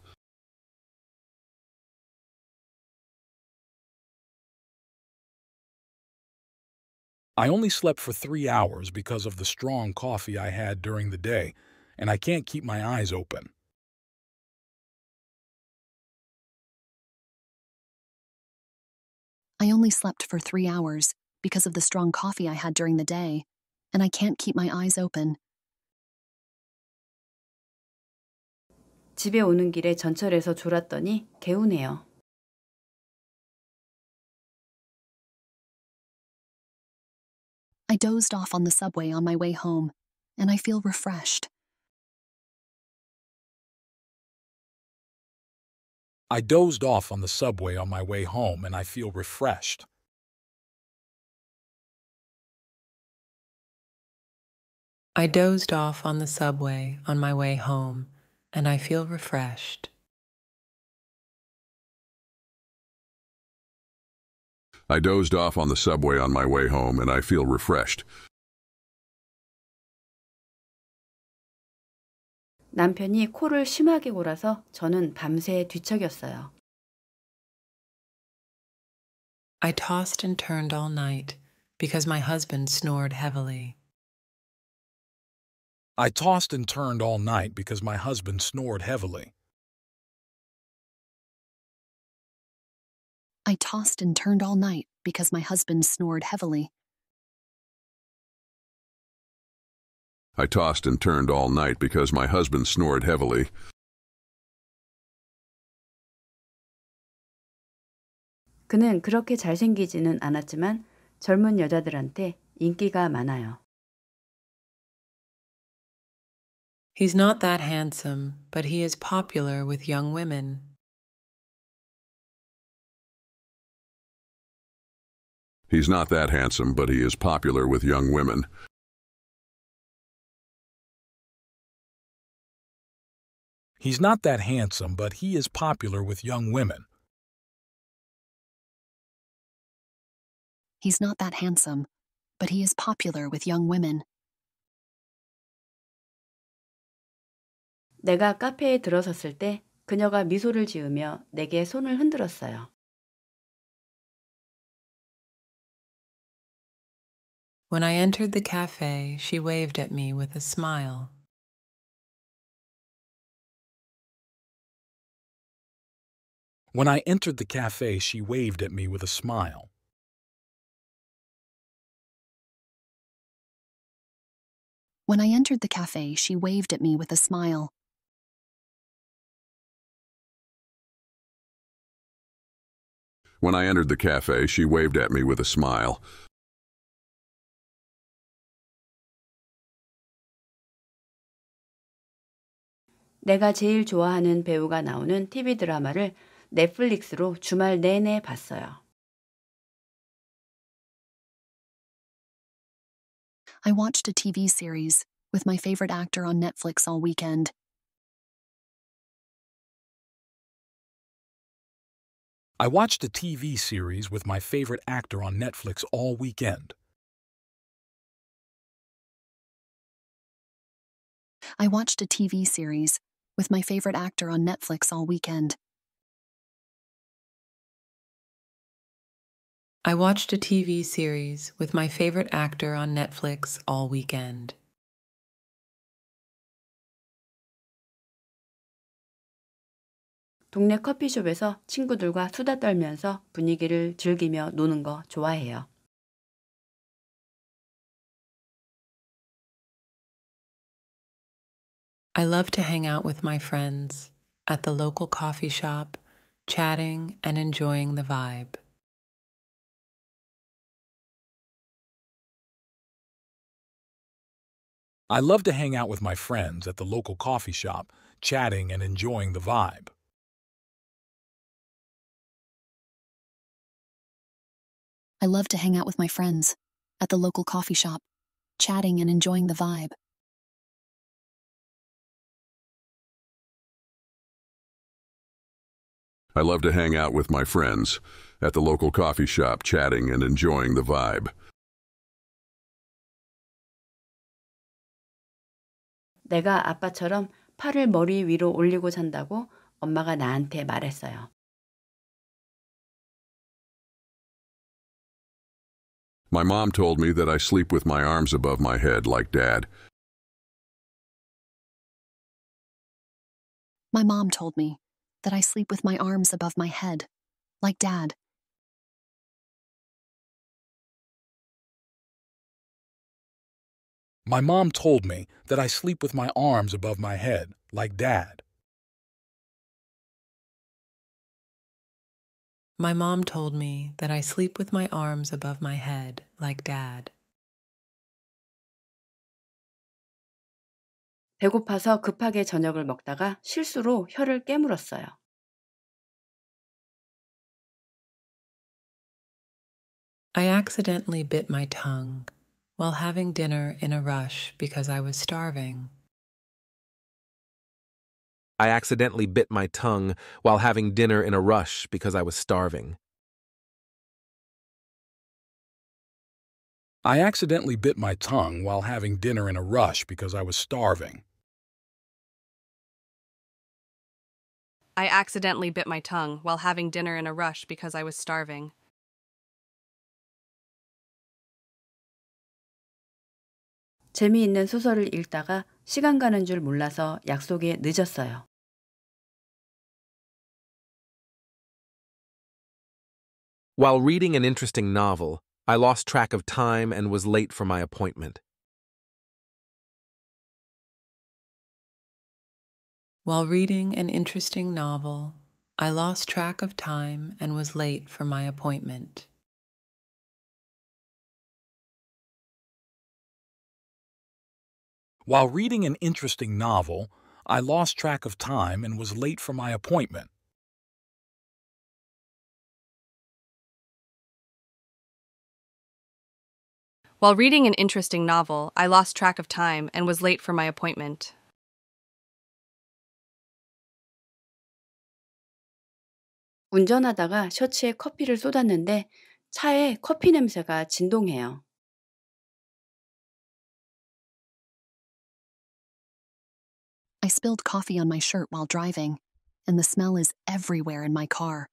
I only slept for three hours because of the strong coffee I had during the day, and I can't keep my eyes open. I only slept for three hours because of the strong coffee I had during the day, and I can't keep my eyes open. 집에 오는 길에 전철에서 졸았더니 개운해요. I dozed off on the subway on my way home, and I feel refreshed. I dozed off on the subway on my way home and I feel refreshed. I dozed off on the subway on my way home, and I feel refreshed. I dozed off on the subway on my way home and I feel refreshed. 남편이 코를 심하게 골아서 저는 밤새 뒤척였어요. I tossed and turned all night because my husband snored heavily. I tossed and turned all night because my husband snored heavily. I tossed and turned all night because my husband snored heavily. I tossed and turned all night because my husband snored heavily. 그는 그렇게 잘생기지는 않았지만 젊은 여자들한테 인기가 많아요. He's not that handsome, but he is popular with young women. He's not that handsome, but he is popular with young women. He's not that handsome, but he is popular with young women. He's not that handsome, but he is popular with young women. 내가 카페에 들어섰을 때 그녀가 미소를 지으며 내게 손을 흔들었어요. When I entered the cafe, she waved at me with a smile. When I entered the cafe, she waved at me with a smile. When I entered the cafe, she waved at me with a smile. When I entered the cafe, she waved at me with a smile. 내가 제일 좋아하는 배우가 나오는 TV 드라마를 넷플릭스로 주말 내내 봤어요. I watched a TV series with my favorite actor on Netflix all weekend. I watched a TV series with my favorite actor on Netflix all weekend. I watched a TV series with my favorite actor on Netflix all weekend. I watched a TV series with my favorite actor on Netflix all weekend. 동네 커피숍에서 친구들과 수다 떨면서 분위기를 즐기며 노는 거 좋아해요. I love to hang out with my friends at the local coffee shop, chatting and enjoying the vibe. I love to hang out with my friends at the local coffee shop, chatting and enjoying the vibe. I love to hang out with my friends at the local coffee shop, chatting and enjoying the vibe. I love to hang out with my friends at the local coffee shop, chatting and enjoying the vibe. 내가 아빠처럼 팔을 머리 위로 올리고 잔다고 엄마가 나한테 말했어요. My mom told me that I sleep with my arms above my head like dad. My mom told me that I sleep with my arms above my head, like dad. My mom told me that I sleep with my arms above my head, like dad. My mom told me that I sleep with my arms above my head, like dad. 배고파서 급하게 저녁을 먹다가 실수로 혀를 깨물었어요. I accidentally bit my tongue while having dinner in a rush because I was starving. I accidentally bit my tongue while having dinner in a rush because I was starving. I accidentally bit my tongue while having dinner in a rush because I was starving. I accidentally bit my tongue while having dinner in a rush because I was starving. 재미있는 소설을 읽다가 시간 가는 줄 몰라서 약속에 늦었어요. While reading an interesting novel, I lost track of time and was late for my appointment. While reading an interesting novel, I lost track of time and was late for my appointment. While reading an interesting novel, I lost track of time and was late for my appointment. While reading an interesting novel, I lost track of time and was late for my appointment. 운전하다가 셔츠에 커피를 쏟았는데 차에 커피 냄새가 진동해요. I spilled coffee on my shirt while driving, and the smell is everywhere in my car.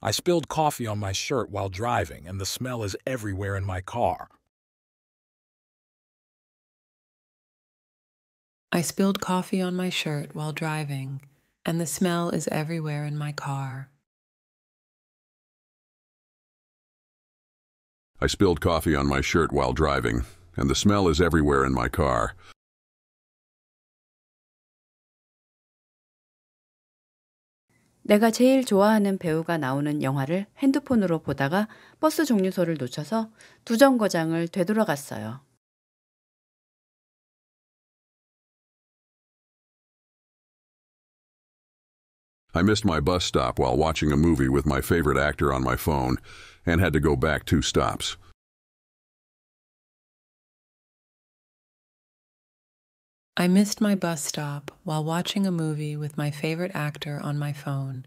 I spilled coffee on my shirt while driving, and the smell is everywhere in my car. I spilled coffee on my shirt while driving, and the smell is everywhere in my car. I spilled coffee on my shirt while driving, and the smell is everywhere in my car. 내가 제일 좋아하는 배우가 나오는 영화를 핸드폰으로 보다가 버스 종류소를 놓쳐서 두 정거장을 되돌아갔어요. I missed my bus stop while watching a movie with my favorite actor on my phone and had to go back two stops. I missed my bus stop while watching a movie with my favorite actor on my phone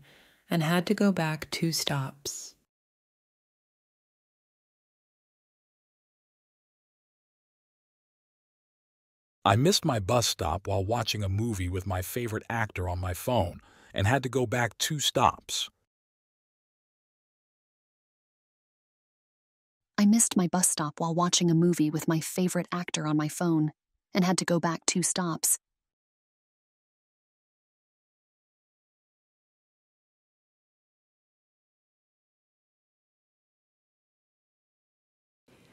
and had to go back two stops. I missed my bus stop while watching a movie with my favorite actor on my phone and had to go back two stops. I missed my bus stop while watching a movie with my favorite actor on my phone and had to go back two stops.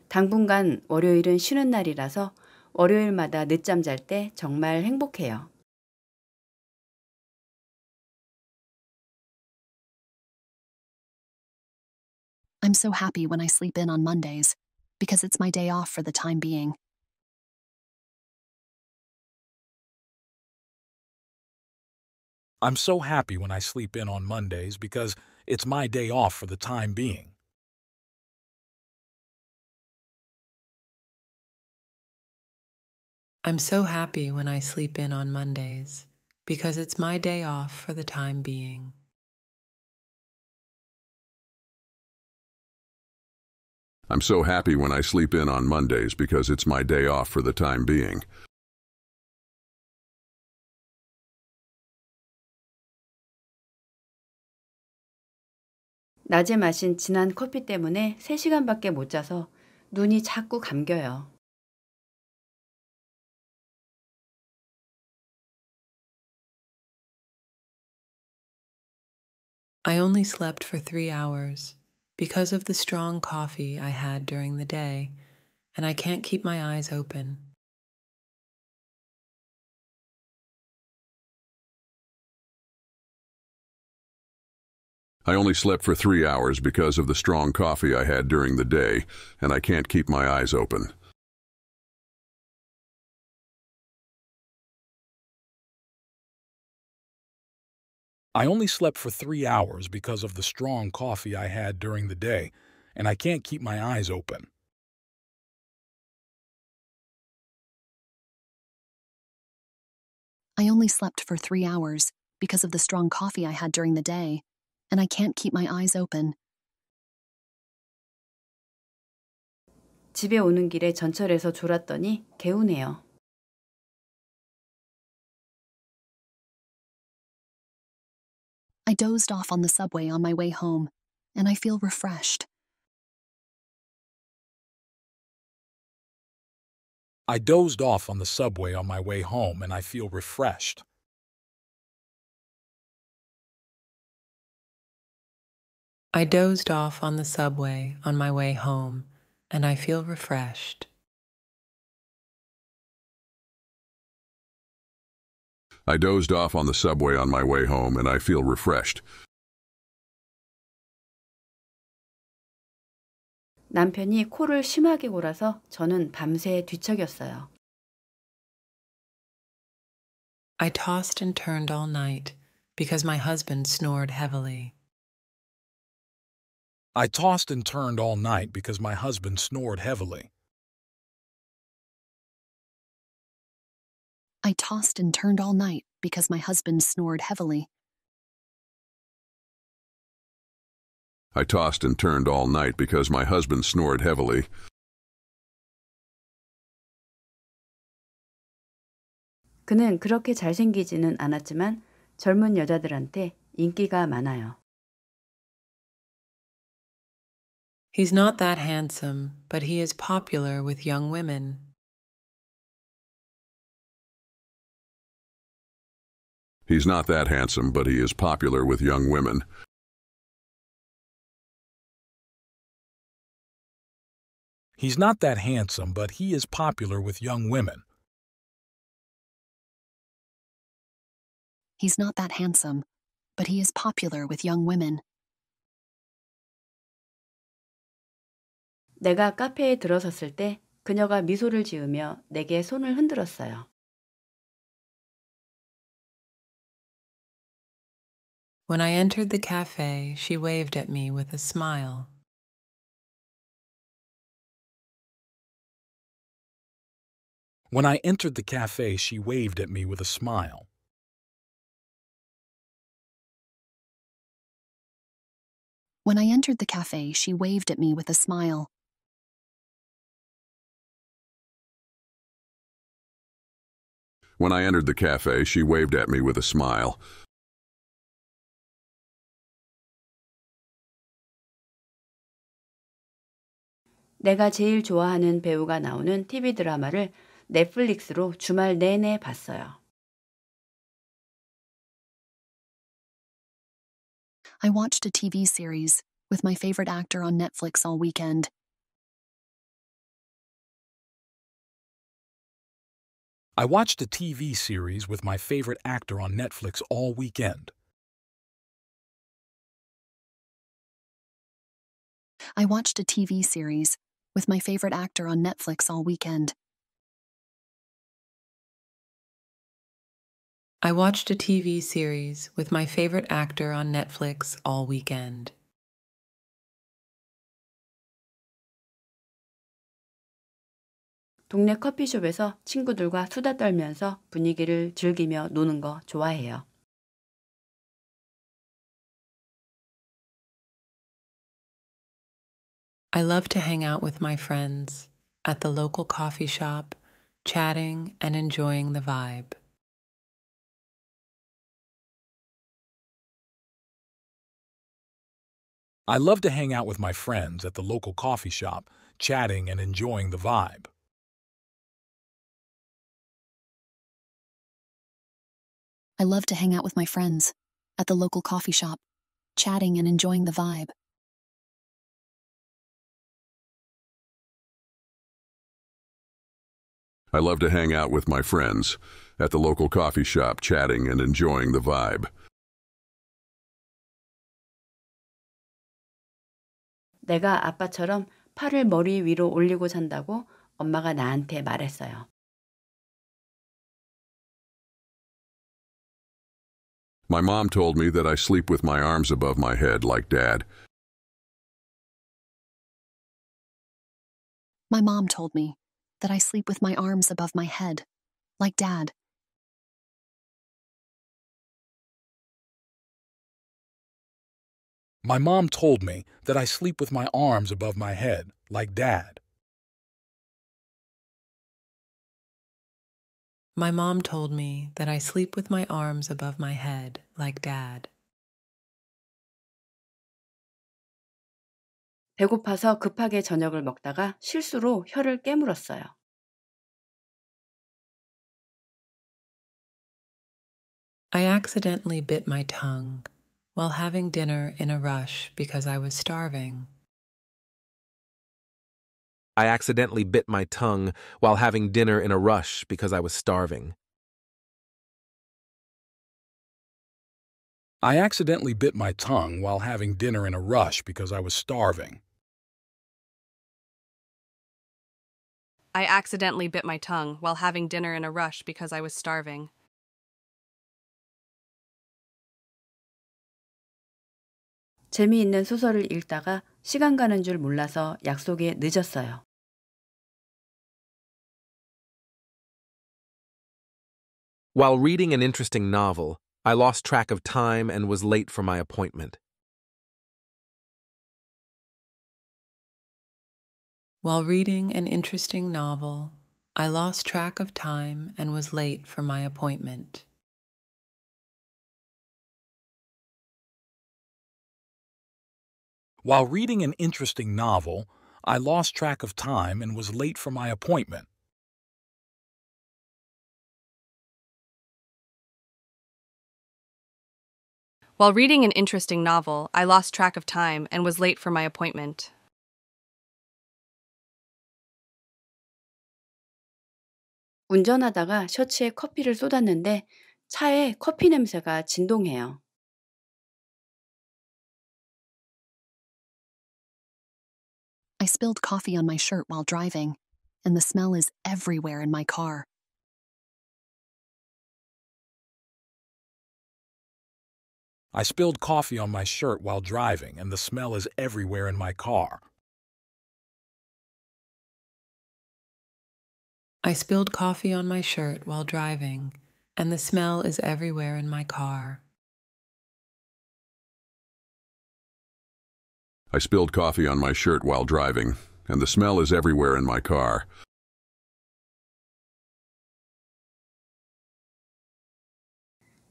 당분간 월요일은 쉬는 날이라서 월요일마다 늦잠 잘 때 정말 행복해요. So happy when I sleep in on Mondays because it's my day off for the time being. I'm so happy when I sleep in on Mondays because it's my day off for the time being. I'm so happy when I sleep in on Mondays because it's my day off for the time being. I'm so happy when I sleep in on Mondays because it's my day off for the time being. 낮에 마신 진한 커피 때문에 3시간밖에 못 자서 눈이 자꾸 감겨요. I only slept for three hours because of the strong coffee I had during the day, and I can't keep my eyes open. I only slept for three hours because of the strong coffee I had during the day, and I can't keep my eyes open. I only slept for three hours because of the strong coffee I had during the day, and I can't keep my eyes open. I only slept for three hours because of the strong coffee I had during the day, and I can't keep my eyes open. 집에 오는 길에 전철에서 졸았더니 개운해요. I dozed off on the subway on my way home, and I feel refreshed. I dozed off on the subway on my way home, and I feel refreshed. I dozed off on the subway on my way home, and I feel refreshed. I dozed off on the subway on my way home, and I feel refreshed. 남편이 코를 심하게 골아서 저는 밤새 뒤척였어요. I tossed and turned all night because my husband snored heavily. I tossed and turned all night because my husband snored heavily. I tossed and turned all night because my husband snored heavily. I tossed and turned all night because my husband snored heavily. 그는 그렇게 잘생기지는 않았지만 젊은 여자들한테 인기가 많아요. He's not that handsome, but he is popular with young women. He's not that handsome, but he is popular with young women. He's not that handsome, but he is popular with young women. He's not that handsome, but he is popular with young women. 내가 카페에 들어섰을 때 그녀가 미소를 지으며 내게 손을 흔들었어요. When I entered the cafe, she waved at me with a smile. When I entered the cafe, she waved at me with a smile. When I entered the cafe, she waved at me with a smile. When I entered the cafe, she waved at me with a smile. 내가 제일 좋아하는 배우가 나오는 TV 드라마를 넷플릭스로 주말 내내 봤어요. I watched a TV series with my favorite actor on Netflix all weekend. I watched a TV series with my favorite actor on Netflix all weekend. I watched a TV series with my favorite actor on Netflix all weekend. I watched a TV series with my favorite actor on Netflix all weekend. 동네 커피숍에서 친구들과 수다 떨면서 분위기를 즐기며 노는 거 좋아해요. I love to hang out with my friends at the local coffee shop, chatting and enjoying the vibe. I love to hang out with my friends at the local coffee shop, chatting and enjoying the vibe. I love to hang out with my friends at the local coffee shop, chatting and enjoying the vibe. I love to hang out with my friends at the local coffee shop, chatting and enjoying the vibe. 내가 아빠처럼 팔을 머리 위로 올리고 잔다고 엄마가 나한테 말했어요. My mom told me that I sleep with my arms above my head like dad. My mom told me that I sleep with my arms above my head, like dad. My mom told me that I sleep with my arms above my head, like dad. My mom told me that I sleep with my arms above my head, like dad. 배고파서 급하게 저녁을 먹다가 실수로 혀를 깨물었어요. I accidentally bit my tongue while having dinner in a rush because I was starving. I accidentally bit my tongue while having dinner in a rush because I was starving. I accidentally bit my tongue while having dinner in a rush because I was starving. I accidentally bit my tongue while having dinner in a rush because I was starving. 재미있는 소설을 읽다가 시간 가는 줄 몰라서 약속에 늦었어요. While reading an interesting novel, I lost track of time and was late for my appointment. While reading an interesting novel, I lost track of time and was late for my appointment. While reading an interesting novel, I lost track of time and was late for my appointment. While reading an interesting novel, I lost track of time and was late for my appointment. 운전하다가 셔츠에 커피를 쏟았는데 차에 커피 냄새가 진동해요. I spilled coffee on my shirt while driving, and the smell is everywhere in my car. I spilled coffee on my shirt while driving, and the smell is everywhere in my car. I spilled coffee on my shirt while driving, and the smell is everywhere in my car. I spilled coffee on my shirt while driving, and the smell is everywhere in my car.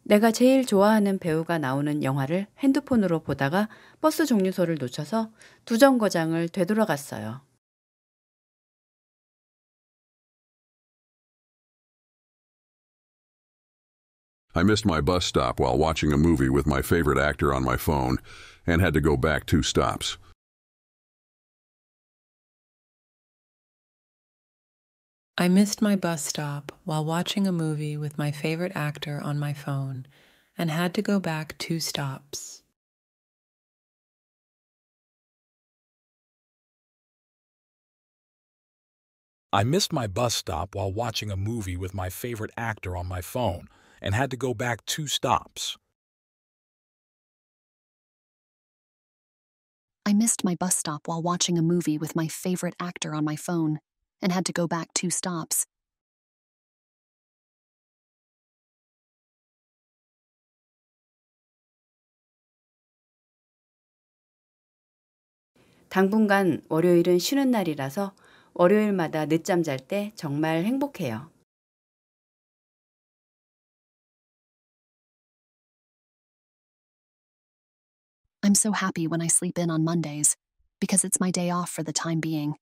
내가 제일 좋아하는 배우가 나오는 영화를 핸드폰으로 보다가 버스 종류소를 놓쳐서 두 정거장을 되돌아갔어요. I missed my bus stop while watching a movie with my favorite actor on my phone and had to go back two stops. I missed my bus stop while watching a movie with my favorite actor on my phone and had to go back two stops. I missed my bus stop while watching a movie with my favorite actor on my phone and had to go back two stops. I missed my bus stop while watching a movie with my favorite actor on my phone and had to go back two stops. 당분간 월요일은 쉬는 날이라서 월요일마다 늦잠 잘 때 정말 행복해요. I'm so happy when I sleep in on Mondays because it's my day off for the time being.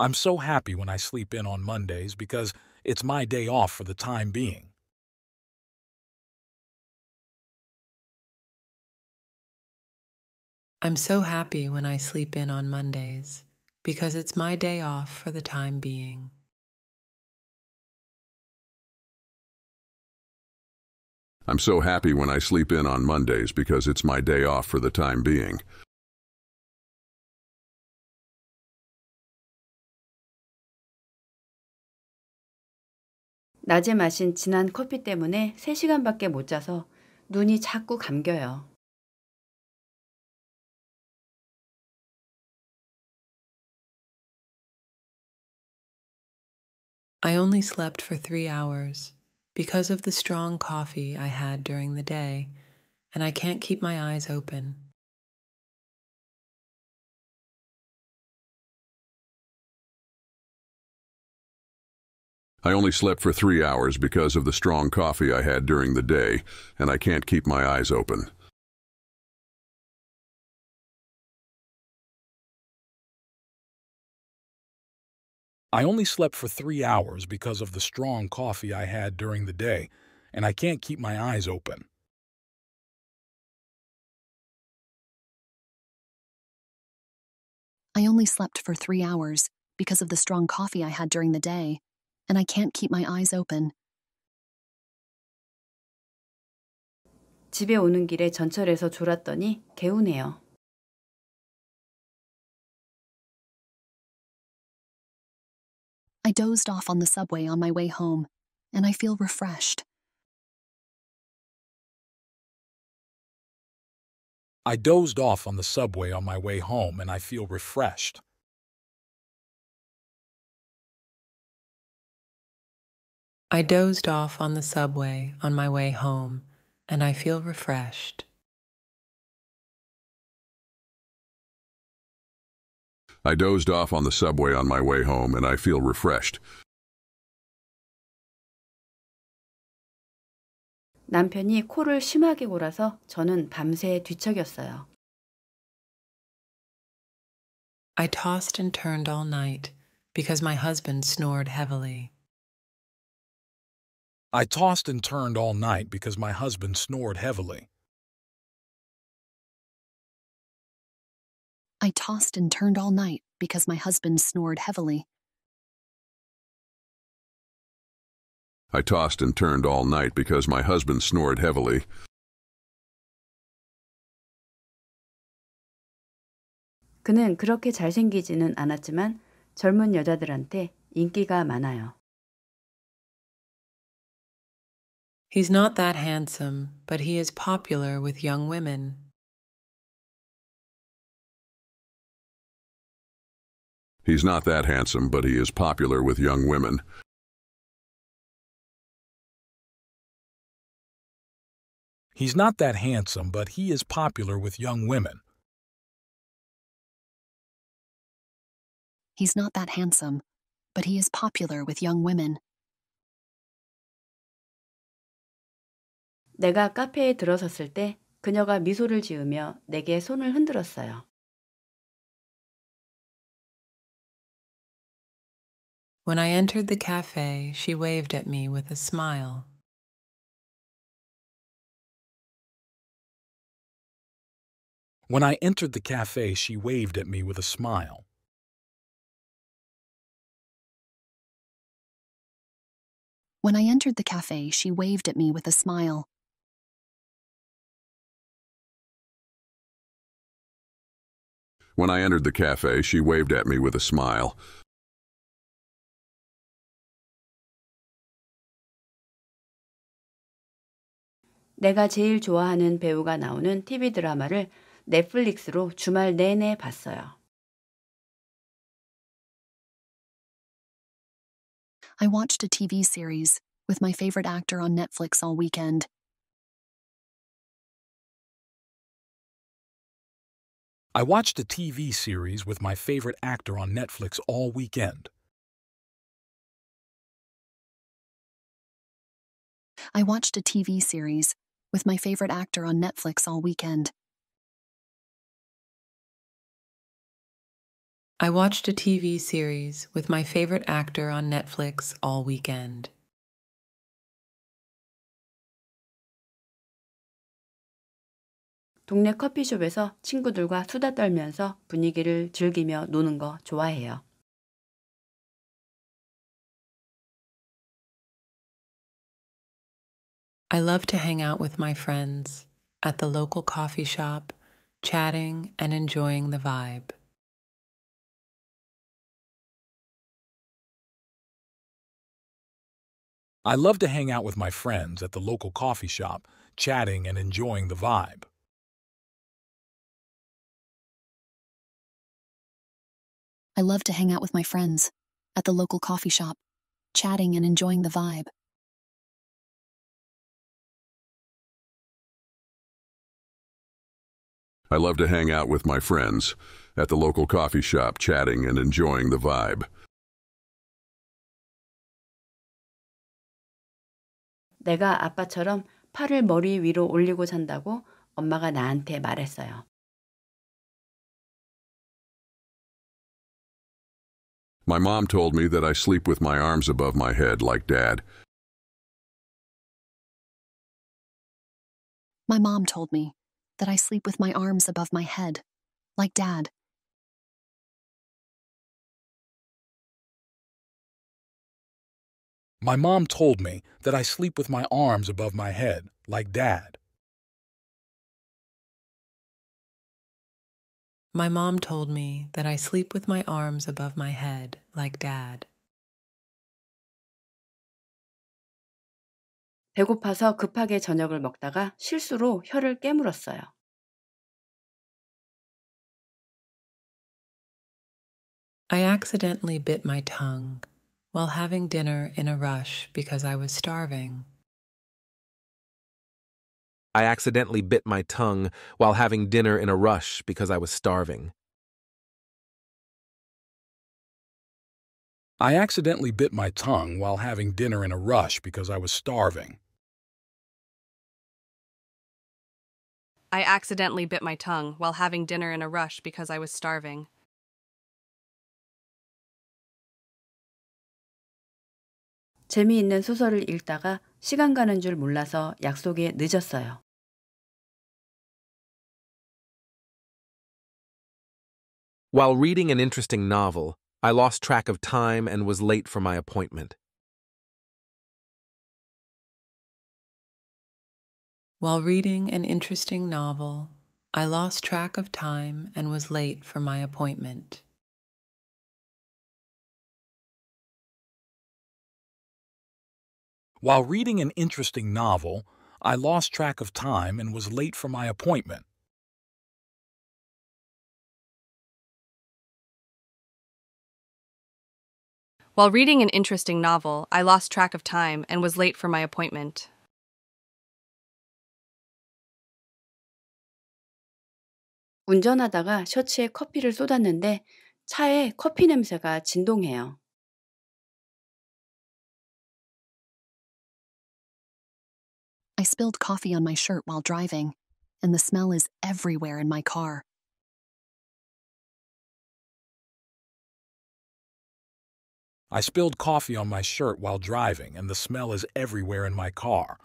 I'm so happy when I sleep in on Mondays because it's my day off for the time being. I'm so happy when I sleep in on Mondays because it's my day off for the time being. I'm so happy when I sleep in on Mondays because it's my day off for the time being. 낮에 마신 진한 커피 때문에 3시간밖에 못 자서 눈이 자꾸 감겨요. I only slept for three hours because of the strong coffee I had during the day, and I can't keep my eyes open. I only slept for three hours because of the strong coffee I had during the day, and I can't keep my eyes open. I only slept for three hours because of the strong coffee I had during the day, and I can't keep my eyes open. I only slept for three hours because of the strong coffee I had during the day, and I can't keep my eyes open. 집에 오는 길에 전철에서 졸았더니 개운해요. I dozed off on the subway on my way home, and I feel refreshed. I dozed off on the subway on my way home and I feel refreshed. I dozed off on the subway on my way home and I feel refreshed. I dozed off on the subway on my way home and I feel refreshed. 남편이 코를 심하게 골아서 저는 밤새 뒤척였어요. I tossed and turned all night because my husband snored heavily. I tossed and turned all night because my husband snored heavily. I tossed and turned all night because my husband snored heavily. I tossed and turned all night because my husband snored heavily. 그는 그렇게 잘생기지는 않았지만 젊은 여자들한테 인기가 많아요. He's not that handsome, but he is popular with young women. He's not that handsome, but he is popular with young women. He's not that handsome, but he is popular with young women. He's not that handsome, but he is popular with young women. 내가 카페에 들어섰을 때 그녀가 미소를 지으며 내게 손을 흔들었어요. When I entered the cafe, she waved at me with a smile. When I entered the cafe, she waved at me with a smile. When I entered the cafe, she waved at me with a smile. When I entered the cafe, she waved at me with a smile. 내가 제일 좋아하는 배우가 나오는 TV 드라마를 넷플릭스로 주말 내내 봤어요. I watched a TV series with my favorite actor on Netflix all weekend. I watched a TV series with my favorite actor on Netflix all weekend. I watched a TV series with my favorite actor on Netflix all weekend. I watched a TV series with my favorite actor on Netflix all weekend. 동네 커피숍에서 친구들과 수다 떨면서 분위기를 즐기며 노는 거 좋아해요. I love to hang out with my friends at the local coffee shop, chatting and enjoying the vibe. I love to hang out with my friends at the local coffee shop, chatting and enjoying the vibe. I love to hang out with my friends at the local coffee shop, chatting and enjoying the vibe. I love to hang out with my friends at the local coffee shop, chatting and enjoying the vibe. 내가 아빠처럼 팔을 머리 위로 올리고 잔다고 엄마가 나한테 말했어요. My mom told me that I sleep with my arms above my head like dad. My mom told me that I sleep with my arms above my head, like dad. My mom told me that I sleep with my arms above my head, like dad. My mom told me that I sleep with my arms above my head, like dad. 배고파서 급하게 저녁을 먹다가 실수로 혀를 깨물었어요. I accidentally bit my tongue while having dinner in a rush because I was starving. I accidentally bit my tongue while having dinner in a rush because I was starving. I accidentally bit my tongue while having dinner in a rush because I was starving. I accidentally bit my tongue while having dinner in a rush because I was starving. 재미있는 소설을 읽다가 시간 가는 줄 몰라서 약속에 늦었어요. While reading an interesting novel, I lost track of time and was late for my appointment. While reading an interesting novel, I lost track of time and was late for my appointment. While reading an interesting novel, I lost track of time and was late for my appointment. While reading an interesting novel, I lost track of time and was late for my appointment. 운전하다가 셔츠에 커피를 쏟았는데 차에 커피 냄새가 진동해요. I spilled coffee on my shirt while driving, and the smell is everywhere in my car. I spilled coffee on my shirt while driving, and the smell is everywhere in my car.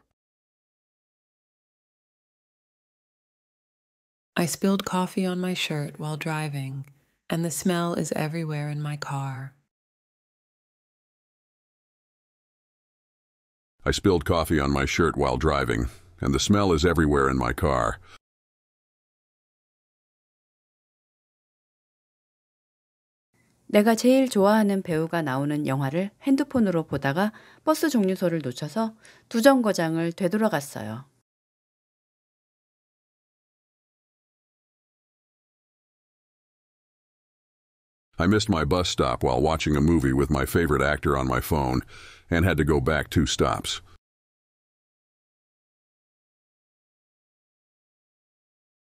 I spilled coffee on my shirt while driving, and the smell is everywhere in my car. I spilled coffee on my shirt while driving, and the smell is everywhere in my car. 내가 제일 좋아하는 배우가 나오는 영화를 핸드폰으로 보다가 버스 종류소를 놓쳐서 두 정거장을 되돌아갔어요. I missed my bus stop while watching a movie with my favorite actor on my phone and had to go back two stops.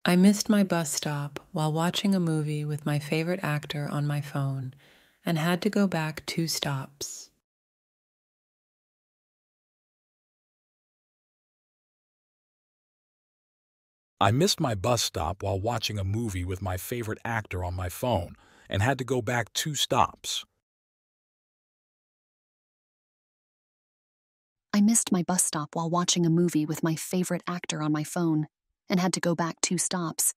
I missed my bus stop while watching a movie with my favorite actor on my phone and had to go back two stops. I missed my bus stop while watching a movie with my favorite actor on my phone and had to go back two stops. I missed my bus stop while watching a movie with my favorite actor on my phone and had to go back two stops.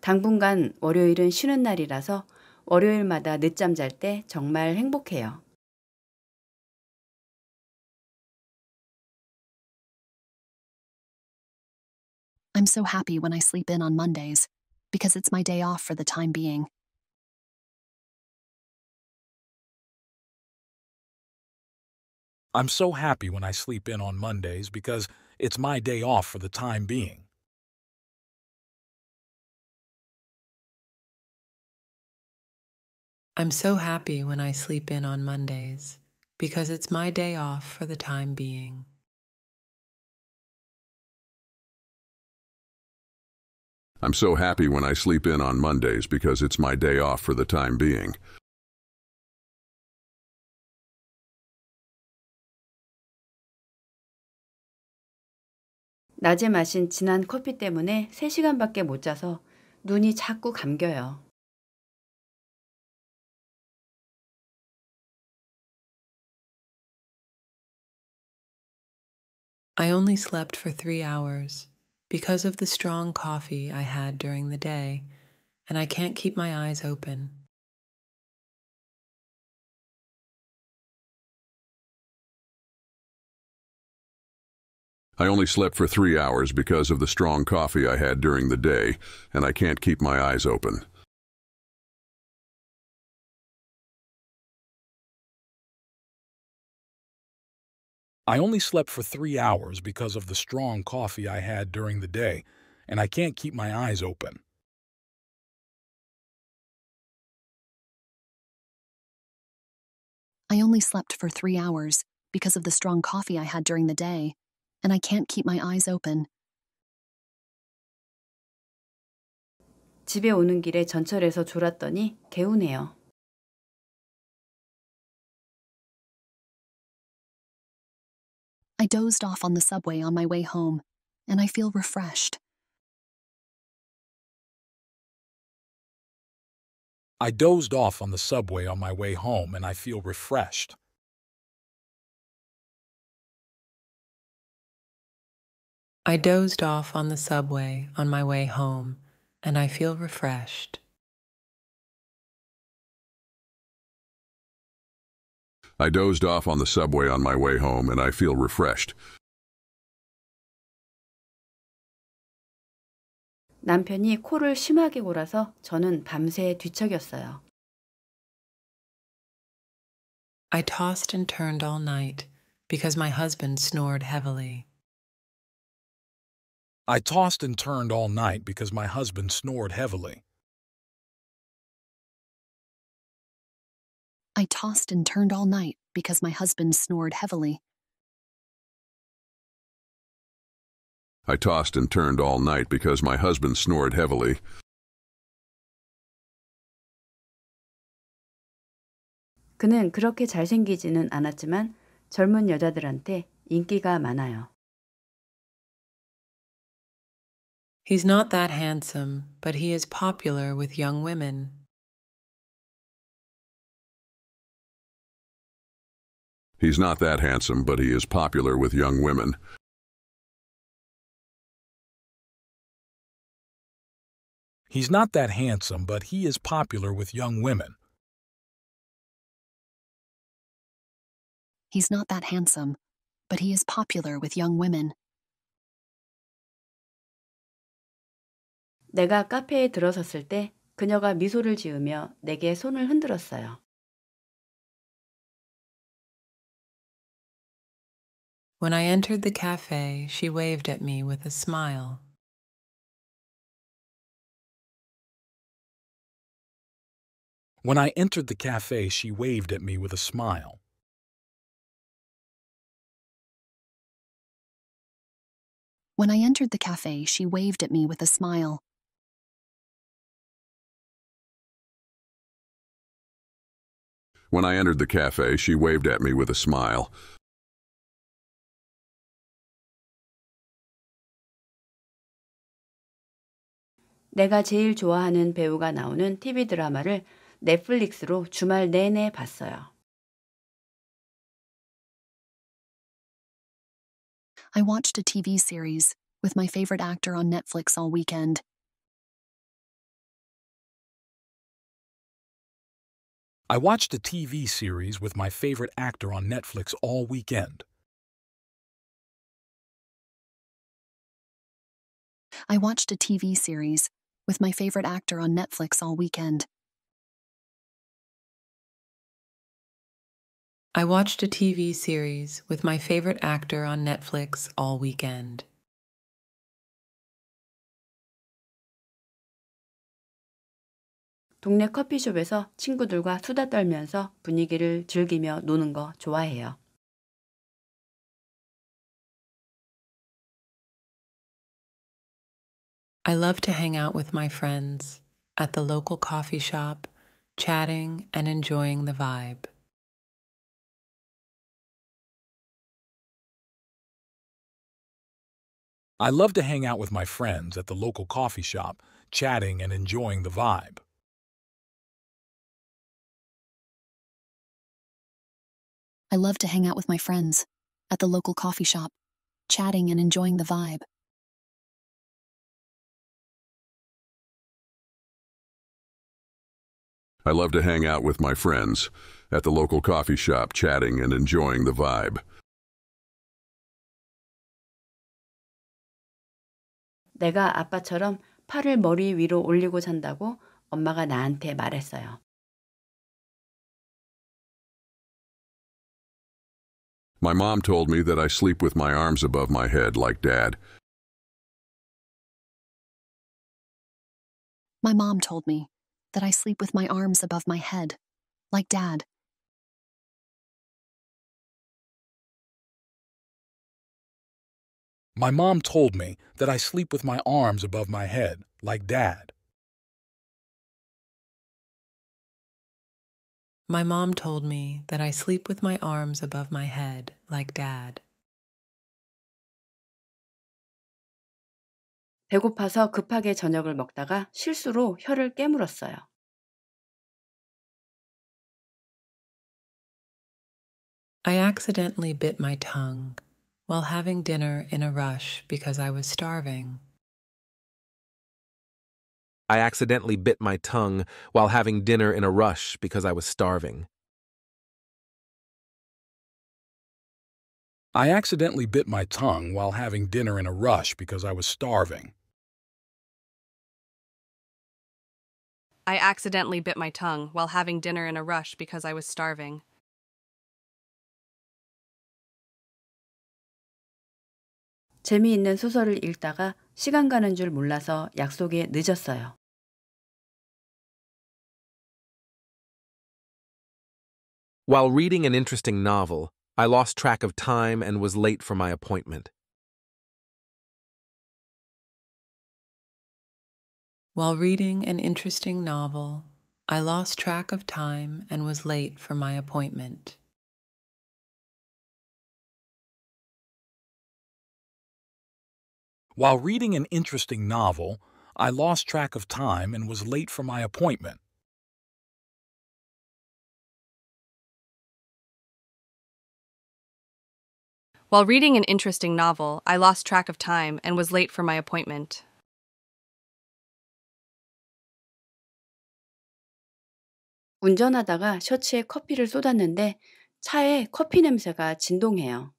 당분간 월요일은 쉬는 날이라서 월요일마다 늦잠 잘 때 정말 행복해요. I'm so happy when I sleep in on Mondays because it's my day off for the time being. I'm so happy when I sleep in on Mondays because it's my day off for the time being. I'm so happy when I sleep in on Mondays because it's my day off for the time being. I'm so happy when I sleep in on Mondays because it's my day off for the time being. 낮에 마신 진한 커피 때문에 3시간밖에 못 자서 눈이 자꾸 감겨요. I only slept for three hours because of the strong coffee I had during the day, and I can't keep my eyes open. I only slept for three hours because of the strong coffee I had during the day, and I can't keep my eyes open. I only slept for three hours because of the strong coffee I had during the day, and I can't keep my eyes open. I only slept for three hours because of the strong coffee I had during the day, and I can't keep my eyes open. 집에 오는 길에 전철에서 졸았더니 개운해요. I dozed off on the subway on my way home, and I feel refreshed. I dozed off on the subway on my way home and I feel refreshed. I dozed off on the subway on my way home, and I feel refreshed. I dozed off on the subway on my way home and I feel refreshed. 남편이 코를 심하게 골아서 저는 밤새 뒤척였어요. I tossed and turned all night because my husband snored heavily. I tossed and turned all night because my husband snored heavily. I tossed and turned all night because my husband snored heavily. I tossed and turned all night because my husband snored heavily. 그는 그렇게 잘생기지는 않았지만 젊은 여자들한테 인기가 많아요. He's not that handsome, but he is popular with young women. He's not that handsome, but he is popular with young women. He's not that handsome, but he is popular with young women. He's not that handsome, but he is popular with young women. 내가 카페에 들어섰을 때 그녀가 미소를 지으며 내게 손을 흔들었어요. When I entered the cafe, she waved at me with a smile. When I entered the cafe, she waved at me with a smile. When I entered the cafe, she waved at me with a smile. When I entered the cafe, she waved at me with a smile. 내가 제일 좋아하는 배우가 나오는 TV 드라마를 넷플릭스로 주말 내내 봤어요. I watched a TV series with my favorite actor on Netflix all weekend. I watched a TV series with my favorite actor on Netflix all weekend. I watched a TV series with my favorite actor on Netflix all weekend. I watched a TV series with my favorite actor on Netflix all weekend. 동네 커피숍에서 친구들과 수다 떨면서 분위기를 즐기며 노는 거 좋아해요. I love to hang out with my friends at the local coffee shop, chatting and enjoying the vibe. I love to hang out with my friends at the local coffee shop, chatting and enjoying the vibe. I love to hang out with my friends at the local coffee shop, chatting and enjoying the vibe. I love to hang out with my friends at the local coffee shop, chatting and enjoying the vibe. 내가 아빠처럼 팔을 머리 위로 올리고 잔다고 엄마가 나한테 말했어요. My mom told me that I sleep with my arms above my head like dad. My mom told me that I sleep with my arms above my head, like dad. My mom told me that I sleep with my arms above my head, like dad. My mom told me that I sleep with my arms above my head, like dad. 배고파서 급하게 저녁을 먹다가 실수로 혀를 깨물었어요. I accidentally bit my tongue while having dinner in a rush because I was starving. I accidentally bit my tongue while having dinner in a rush because I was starving. I accidentally bit my tongue while having dinner in a rush because I was starving. I accidentally bit my tongue while having dinner in a rush because I was starving. 재미있는 소설을 읽다가 시간 가는 줄 몰라서 약속에 늦었어요. While reading an interesting novel, I lost track of time and was late for my appointment. While reading an interesting novel, I lost track of time and was late for my appointment. While reading an interesting novel, I lost track of time and was late for my appointment. While reading an interesting novel, I lost track of time and was late for my appointment. 운전하다가 셔츠에 커피를 쏟았는데 차에 커피 냄새가 진동해요.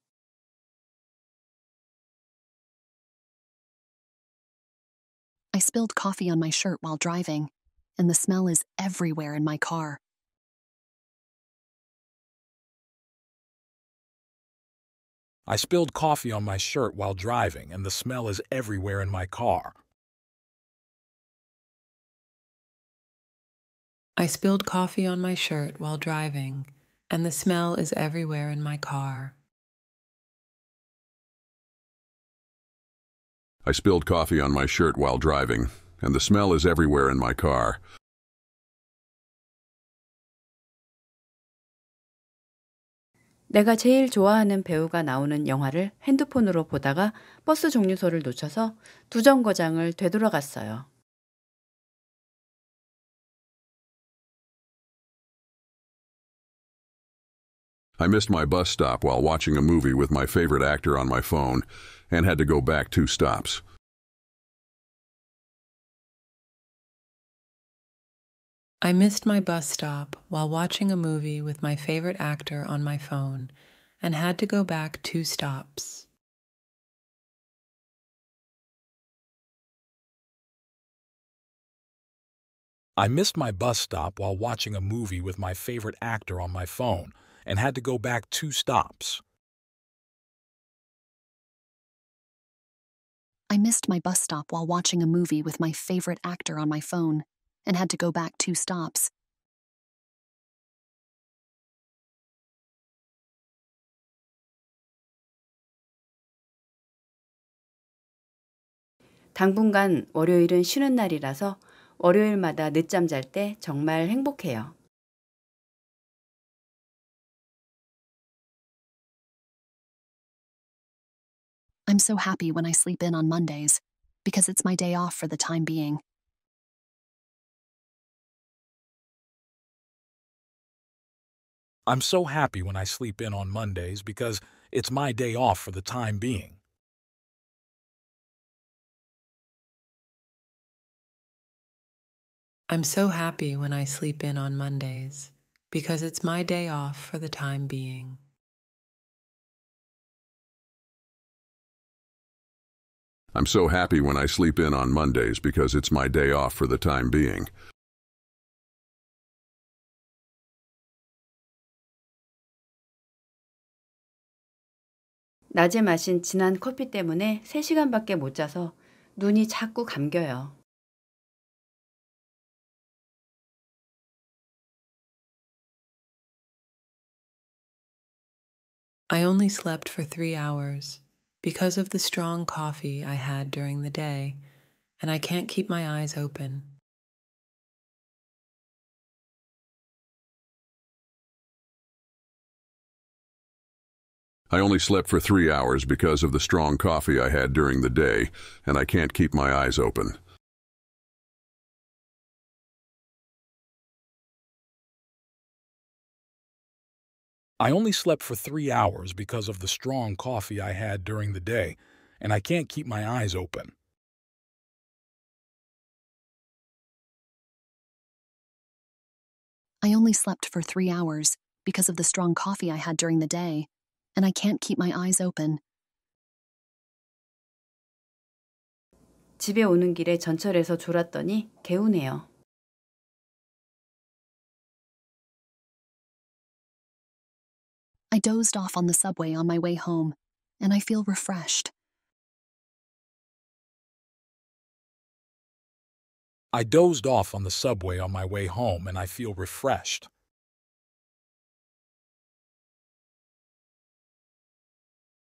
I spilled coffee on my shirt while driving, and the smell is everywhere in my car. I spilled coffee on my shirt while driving, and the smell is everywhere in my car. I spilled coffee on my shirt while driving, and the smell is everywhere in my car. I spilled coffee on my shirt while driving, and the smell is everywhere in my car. 내가 제일 좋아하는 배우가 나오는 영화를 핸드폰으로 보다가 버스 종류소를 놓쳐서 두 정거장을 되돌아갔어요. I missed my bus stop while watching a movie with my favorite actor on my phone and had to go back two stops. I missed my bus stop while watching a movie with my favorite actor on my phone and had to go back two stops. I missed my bus stop while watching a movie with my favorite actor on my phone and had to go back two stops. 당분간 월요일은 쉬는 날이라서 월요일마다 늦잠 잘 때 정말 행복해요. I'm so happy when I sleep in on Mondays because it's my day off for the time being. I'm so happy when I sleep in on Mondays because it's my day off for the time being. I'm so happy when I sleep in on Mondays because it's my day off for the time being. I'm so happy when I sleep in on Mondays because it's my day off for the time being. 낮에 마신 진한 커피 때문에 3시간밖에 못 자서 눈이 자꾸 감겨요. I only slept for three hours because of the strong coffee I had during the day, and I can't keep my eyes open. I only slept for three hours because of the strong coffee I had during the day, and I can't keep my eyes open. I only slept for three hours because of the strong coffee I had during the day, and I can't keep my eyes open. I only slept for three hours because of the strong coffee I had during the day, and I can't keep my eyes open. 집에 오는 길에 전철에서 졸았더니 개운해요. I dozed off on the subway on my way home, and I feel refreshed. I dozed off on the subway on my way home and I feel refreshed.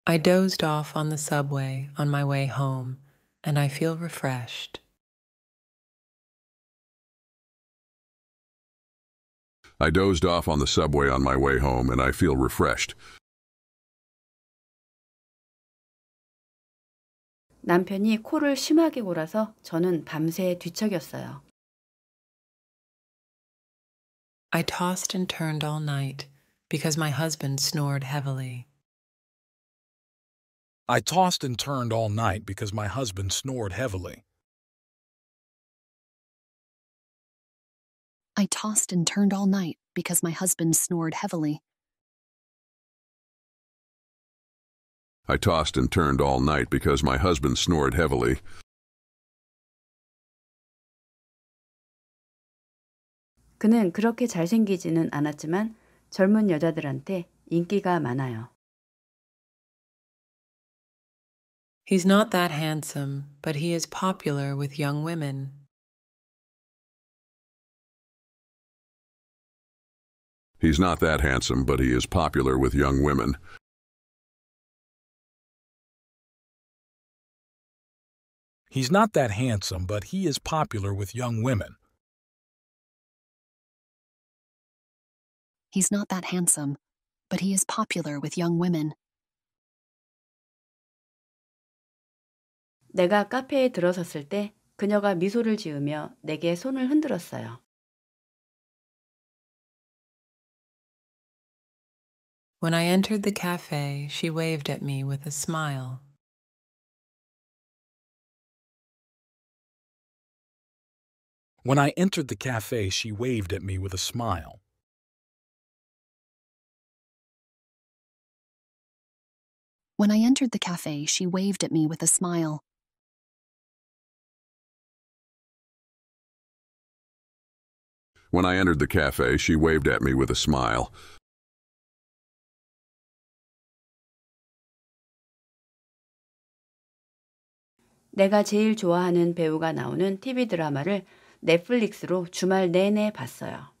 I dozed off on the subway on my way home, and I feel refreshed. I dozed off on the subway on my way home and I feel refreshed. 남편이 코를 심하게 골아서 저는 밤새 뒤척였어요. I tossed and turned all night because my husband snored heavily. I tossed and turned all night because my husband snored heavily. I tossed and turned all night because my husband snored heavily. I tossed and turned all night because my husband snored heavily. 그는 그렇게 잘생기지는 않았지만 젊은 여자들한테 인기가 많아요. He's not that handsome, but he is popular with young women. He's not that handsome, but he is popular with young women. He's not that handsome, but he is popular with young women. He's not that handsome, but he is popular with young women. 내가 카페에 들어섰을 때 그녀가 미소를 지으며 내게 손을 흔들었어요. When I entered the cafe, she waved at me with a smile. When I entered the cafe, she waved at me with a smile. When I entered the cafe, she waved at me with a smile. When I entered the cafe, she waved at me with a smile. 내가 제일 좋아하는 배우가 나오는 TV 드라마를 넷플릭스로 주말 내내 봤어요.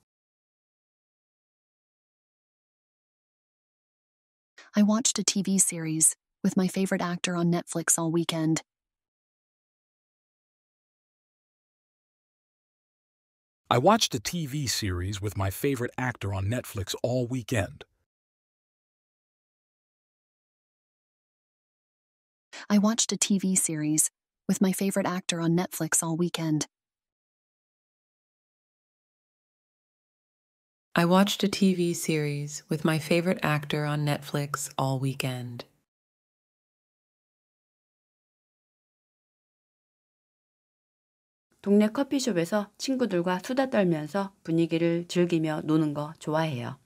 I watched a TV series with my favorite actor on Netflix all weekend. I watched a TV series with my favorite actor on Netflix all weekend. I watched a TV series with my favorite actor on Netflix all weekend. I watched a TV series with my favorite actor on Netflix all weekend. 동네 커피숍에서 친구들과 수다 떨면서 분위기를 즐기며 노는 거 좋아해요.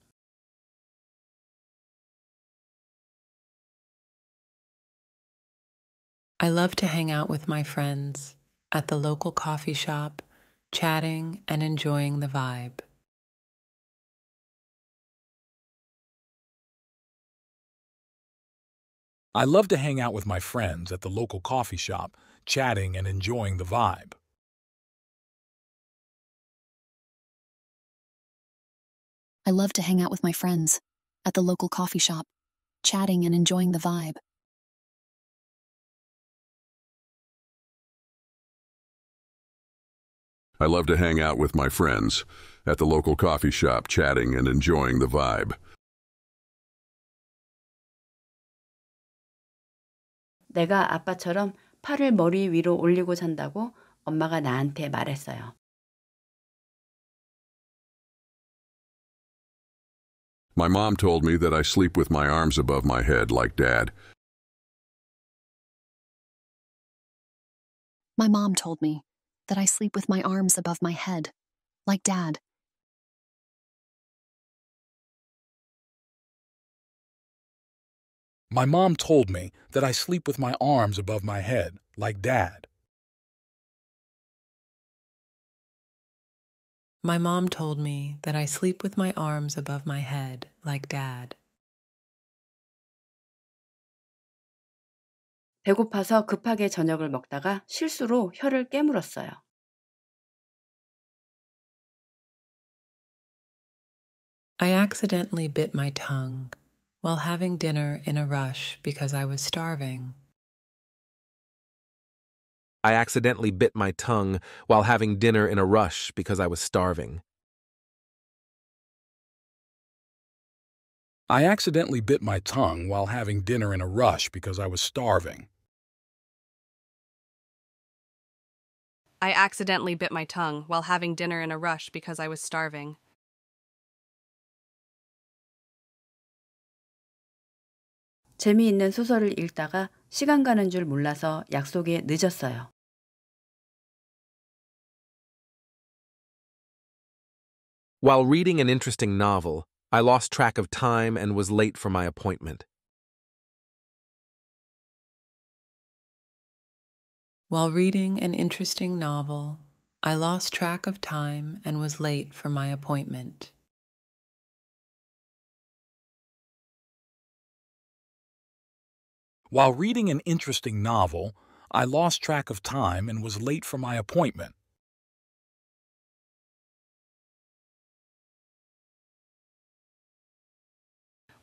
I love to hang out with my friends at the local coffee shop, chatting and enjoying the vibe. I love to hang out with my friends at the local coffee shop, chatting and enjoying the vibe. I love to hang out with my friends at the local coffee shop, chatting and enjoying the vibe. I love to hang out with my friends at the local coffee shop, chatting and enjoying the vibe. 내가 아빠처럼 팔을 머리 위로 올리고 잔다고 엄마가 나한테 말했어요. My mom told me that I sleep with my arms above my head like dad. My mom told me that I sleep with my arms above my head, like dad. My mom told me that I sleep with my arms above my head, like dad. My mom told me that I sleep with my arms above my head, like dad. 배고파서 급하게 저녁을 먹다가 실수로 혀를 깨물었어요. I accidentally bit my tongue while having dinner in a rush because I was starving. I accidentally bit my tongue while having dinner in a rush because I was starving. I accidentally bit my tongue while having dinner in a rush because I was starving. I accidentally bit my tongue while having dinner in a rush because I was starving. 재미있는 소설을 읽다가 시간 가는 줄 몰라서 약속에 늦었어요. While reading an interesting novel, I lost track of time and was late for my appointment. While reading an interesting novel, I lost track of time and was late for my appointment. While reading an interesting novel, I lost track of time and was late for my appointment.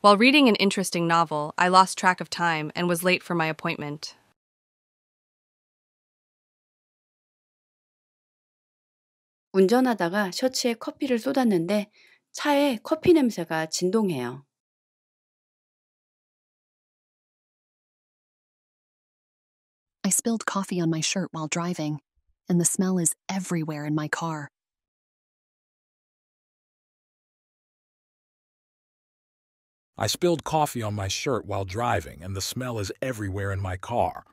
While reading an interesting novel, I lost track of time and was late for my appointment. 운전하다가 셔츠에 커피를 쏟았는데 차에 커피 냄새가 진동해요. I spilled coffee on my shirt while driving, and the smell is everywhere in my car. I spilled coffee on my shirt while driving, and the smell is everywhere in my car.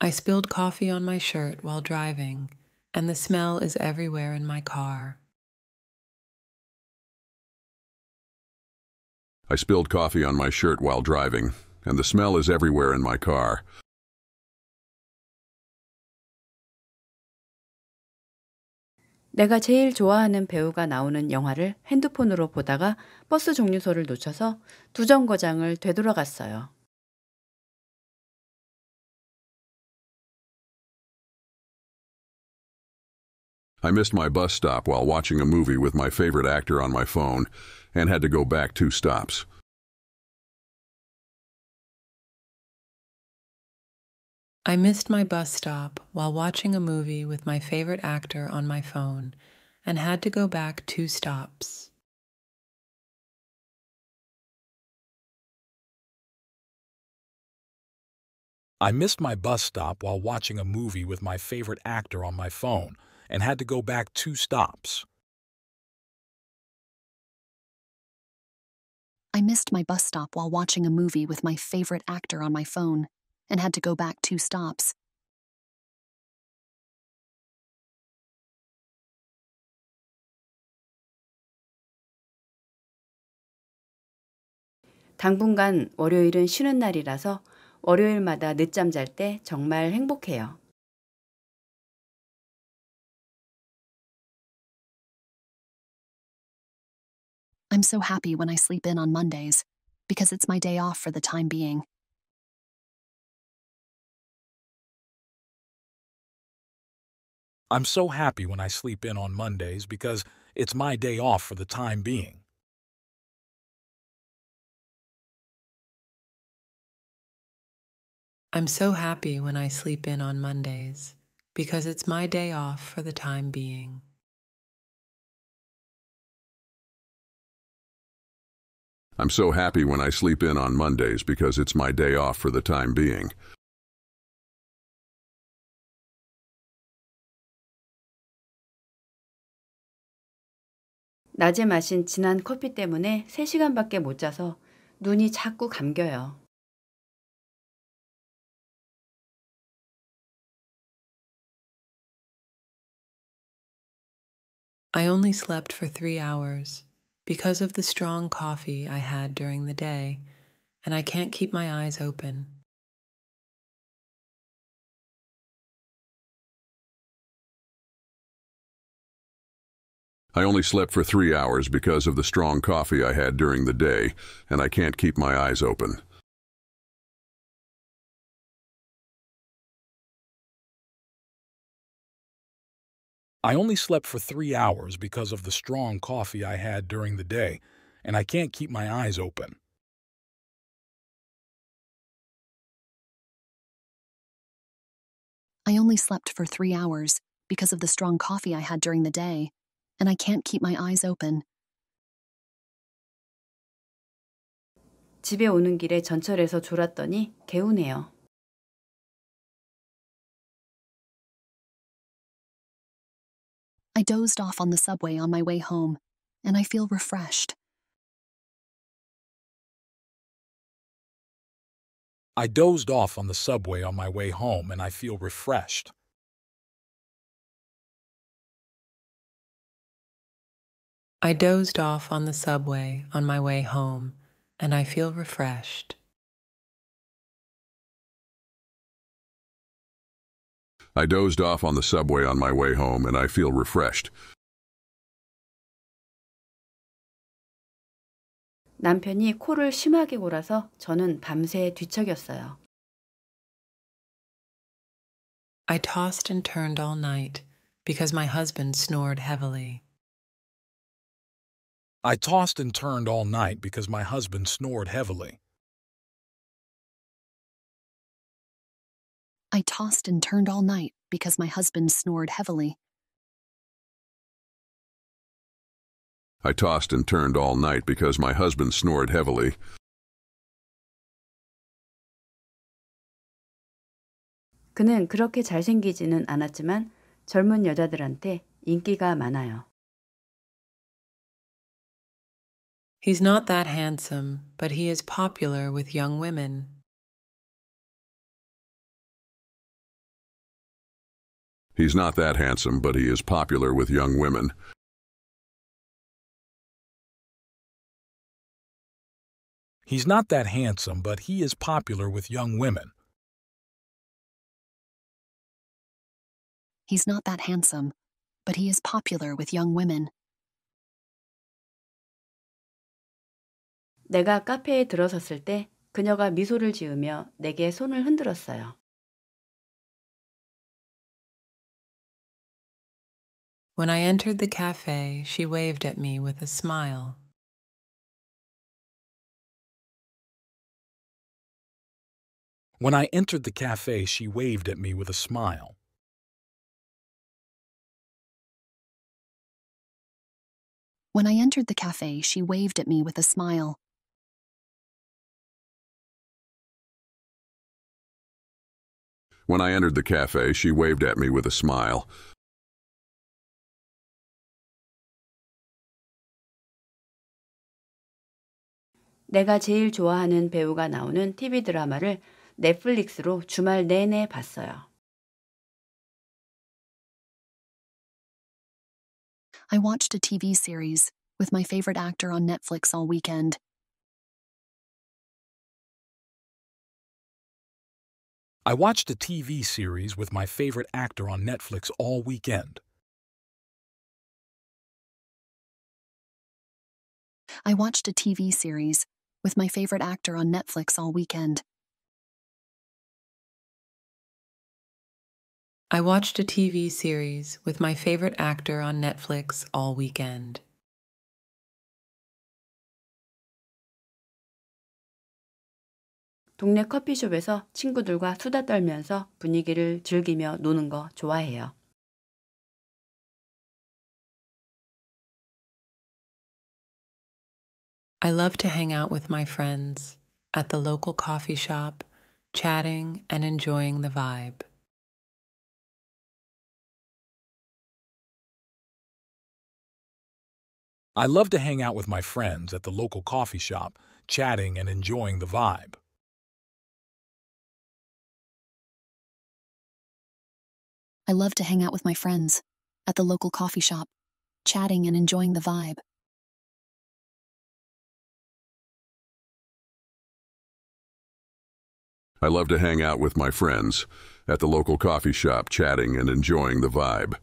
I spilled coffee on my shirt while driving, and the smell is everywhere in my car. I spilled coffee on my shirt while driving, and the smell is everywhere in my car. 내가 제일 좋아하는 배우가 나오는 영화를 핸드폰으로 보다가 버스 종류소를 놓쳐서 두 정거장을 되돌아갔어요. I missed my bus stop while watching a movie with my favorite actor on my phone and had to go back two stops. I missed my bus stop while watching a movie with my favorite actor on my phone and had to go back two stops. I missed my bus stop while watching a movie with my favorite actor on my phone and had to go back two stops. I missed my bus stop while watching a movie with my favorite actor on my phone and had to go back two stops. 당분간 월요일은 쉬는 날이라서 월요일마다 늦잠 잘 때 정말 행복해요. I'm so happy when I sleep in on Mondays because it's my day off for the time being. I'm so happy when I sleep in on Mondays because it's my day off for the time being. I'm so happy when I sleep in on Mondays because it's my day off for the time being. I'm so happy when I sleep in on Mondays because it's my day off for the time being. 낮에 마신 진한 커피 때문에 3시간밖에 못 자서 눈이 자꾸 감겨요. I only slept for three hours because of the strong coffee I had during the day, and I can't keep my eyes open. I only slept for three hours because of the strong coffee I had during the day, and I can't keep my eyes open. I only slept for three hours because of the strong coffee I had during the day, and I can't keep my eyes open. I only slept for three hours because of the strong coffee I had during the day, and I can't keep my eyes open. 집에 오는 길에 전철에서 졸았더니 개운해요. I dozed off on the subway on my way home, and I feel refreshed. I dozed off on the subway on my way home and I feel refreshed. I dozed off on the subway on my way home, and I feel refreshed. I dozed off on the subway on my way home and I feel refreshed. 남편이 코를 심하게 골아서 저는 밤새 뒤척였어요. I tossed and turned all night because my husband snored heavily. I tossed and turned all night because my husband snored heavily. I tossed and turned all night because my husband snored heavily. I tossed and turned all night because my husband snored heavily. 그는 그렇게 잘생기지는 않았지만 젊은 여자들한테 인기가 많아요. He's not that handsome, but he is popular with young women. He's not that handsome, but he is popular with young women. He's not that handsome, but he is popular with young women. He's not that handsome, but he is popular with young women. 내가 카페에 들어섰을 때 그녀가 미소를 지으며 내게 손을 흔들었어요. When I entered the cafe, she waved at me with a smile. When I entered the cafe, she waved at me with a smile. When I entered the cafe, she waved at me with a smile. When I entered the cafe, she waved at me with a smile. 내가 제일 좋아하는 배우가 나오는 TV 드라마를 넷플릭스로 주말 내내 봤어요. I watched a TV series with my favorite actor on Netflix all weekend. I watched a TV series with my favorite actor on Netflix all weekend. I watched a TV series with my favorite actor on Netflix all weekend. I watched a TV series with my favorite actor on Netflix all weekend. 동네 커피숍에서 친구들과 수다 떨면서 분위기를 즐기며 노는 거 좋아해요. I love to hang out with my friends at the local coffee shop, chatting and enjoying the vibe. I love to hang out with my friends at the local coffee shop, chatting and enjoying the vibe. I love to hang out with my friends at the local coffee shop, chatting and enjoying the vibe. I love to hang out with my friends at the local coffee shop, chatting and enjoying the vibe.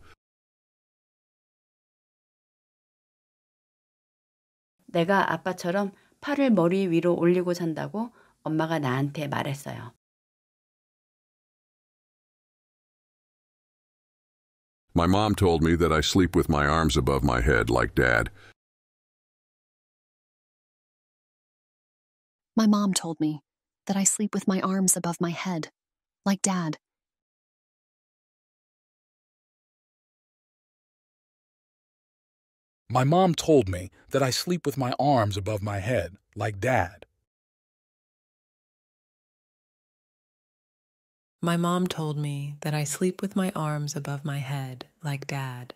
내가 아빠처럼 팔을 머리 위로 올리고 잔다고 엄마가 나한테 말했어요. My mom told me that I sleep with my arms above my head like dad. My mom told me that I sleep with my arms above my head, like dad. My mom told me that I sleep with my arms above my head, like dad. My mom told me that I sleep with my arms above my head like dad.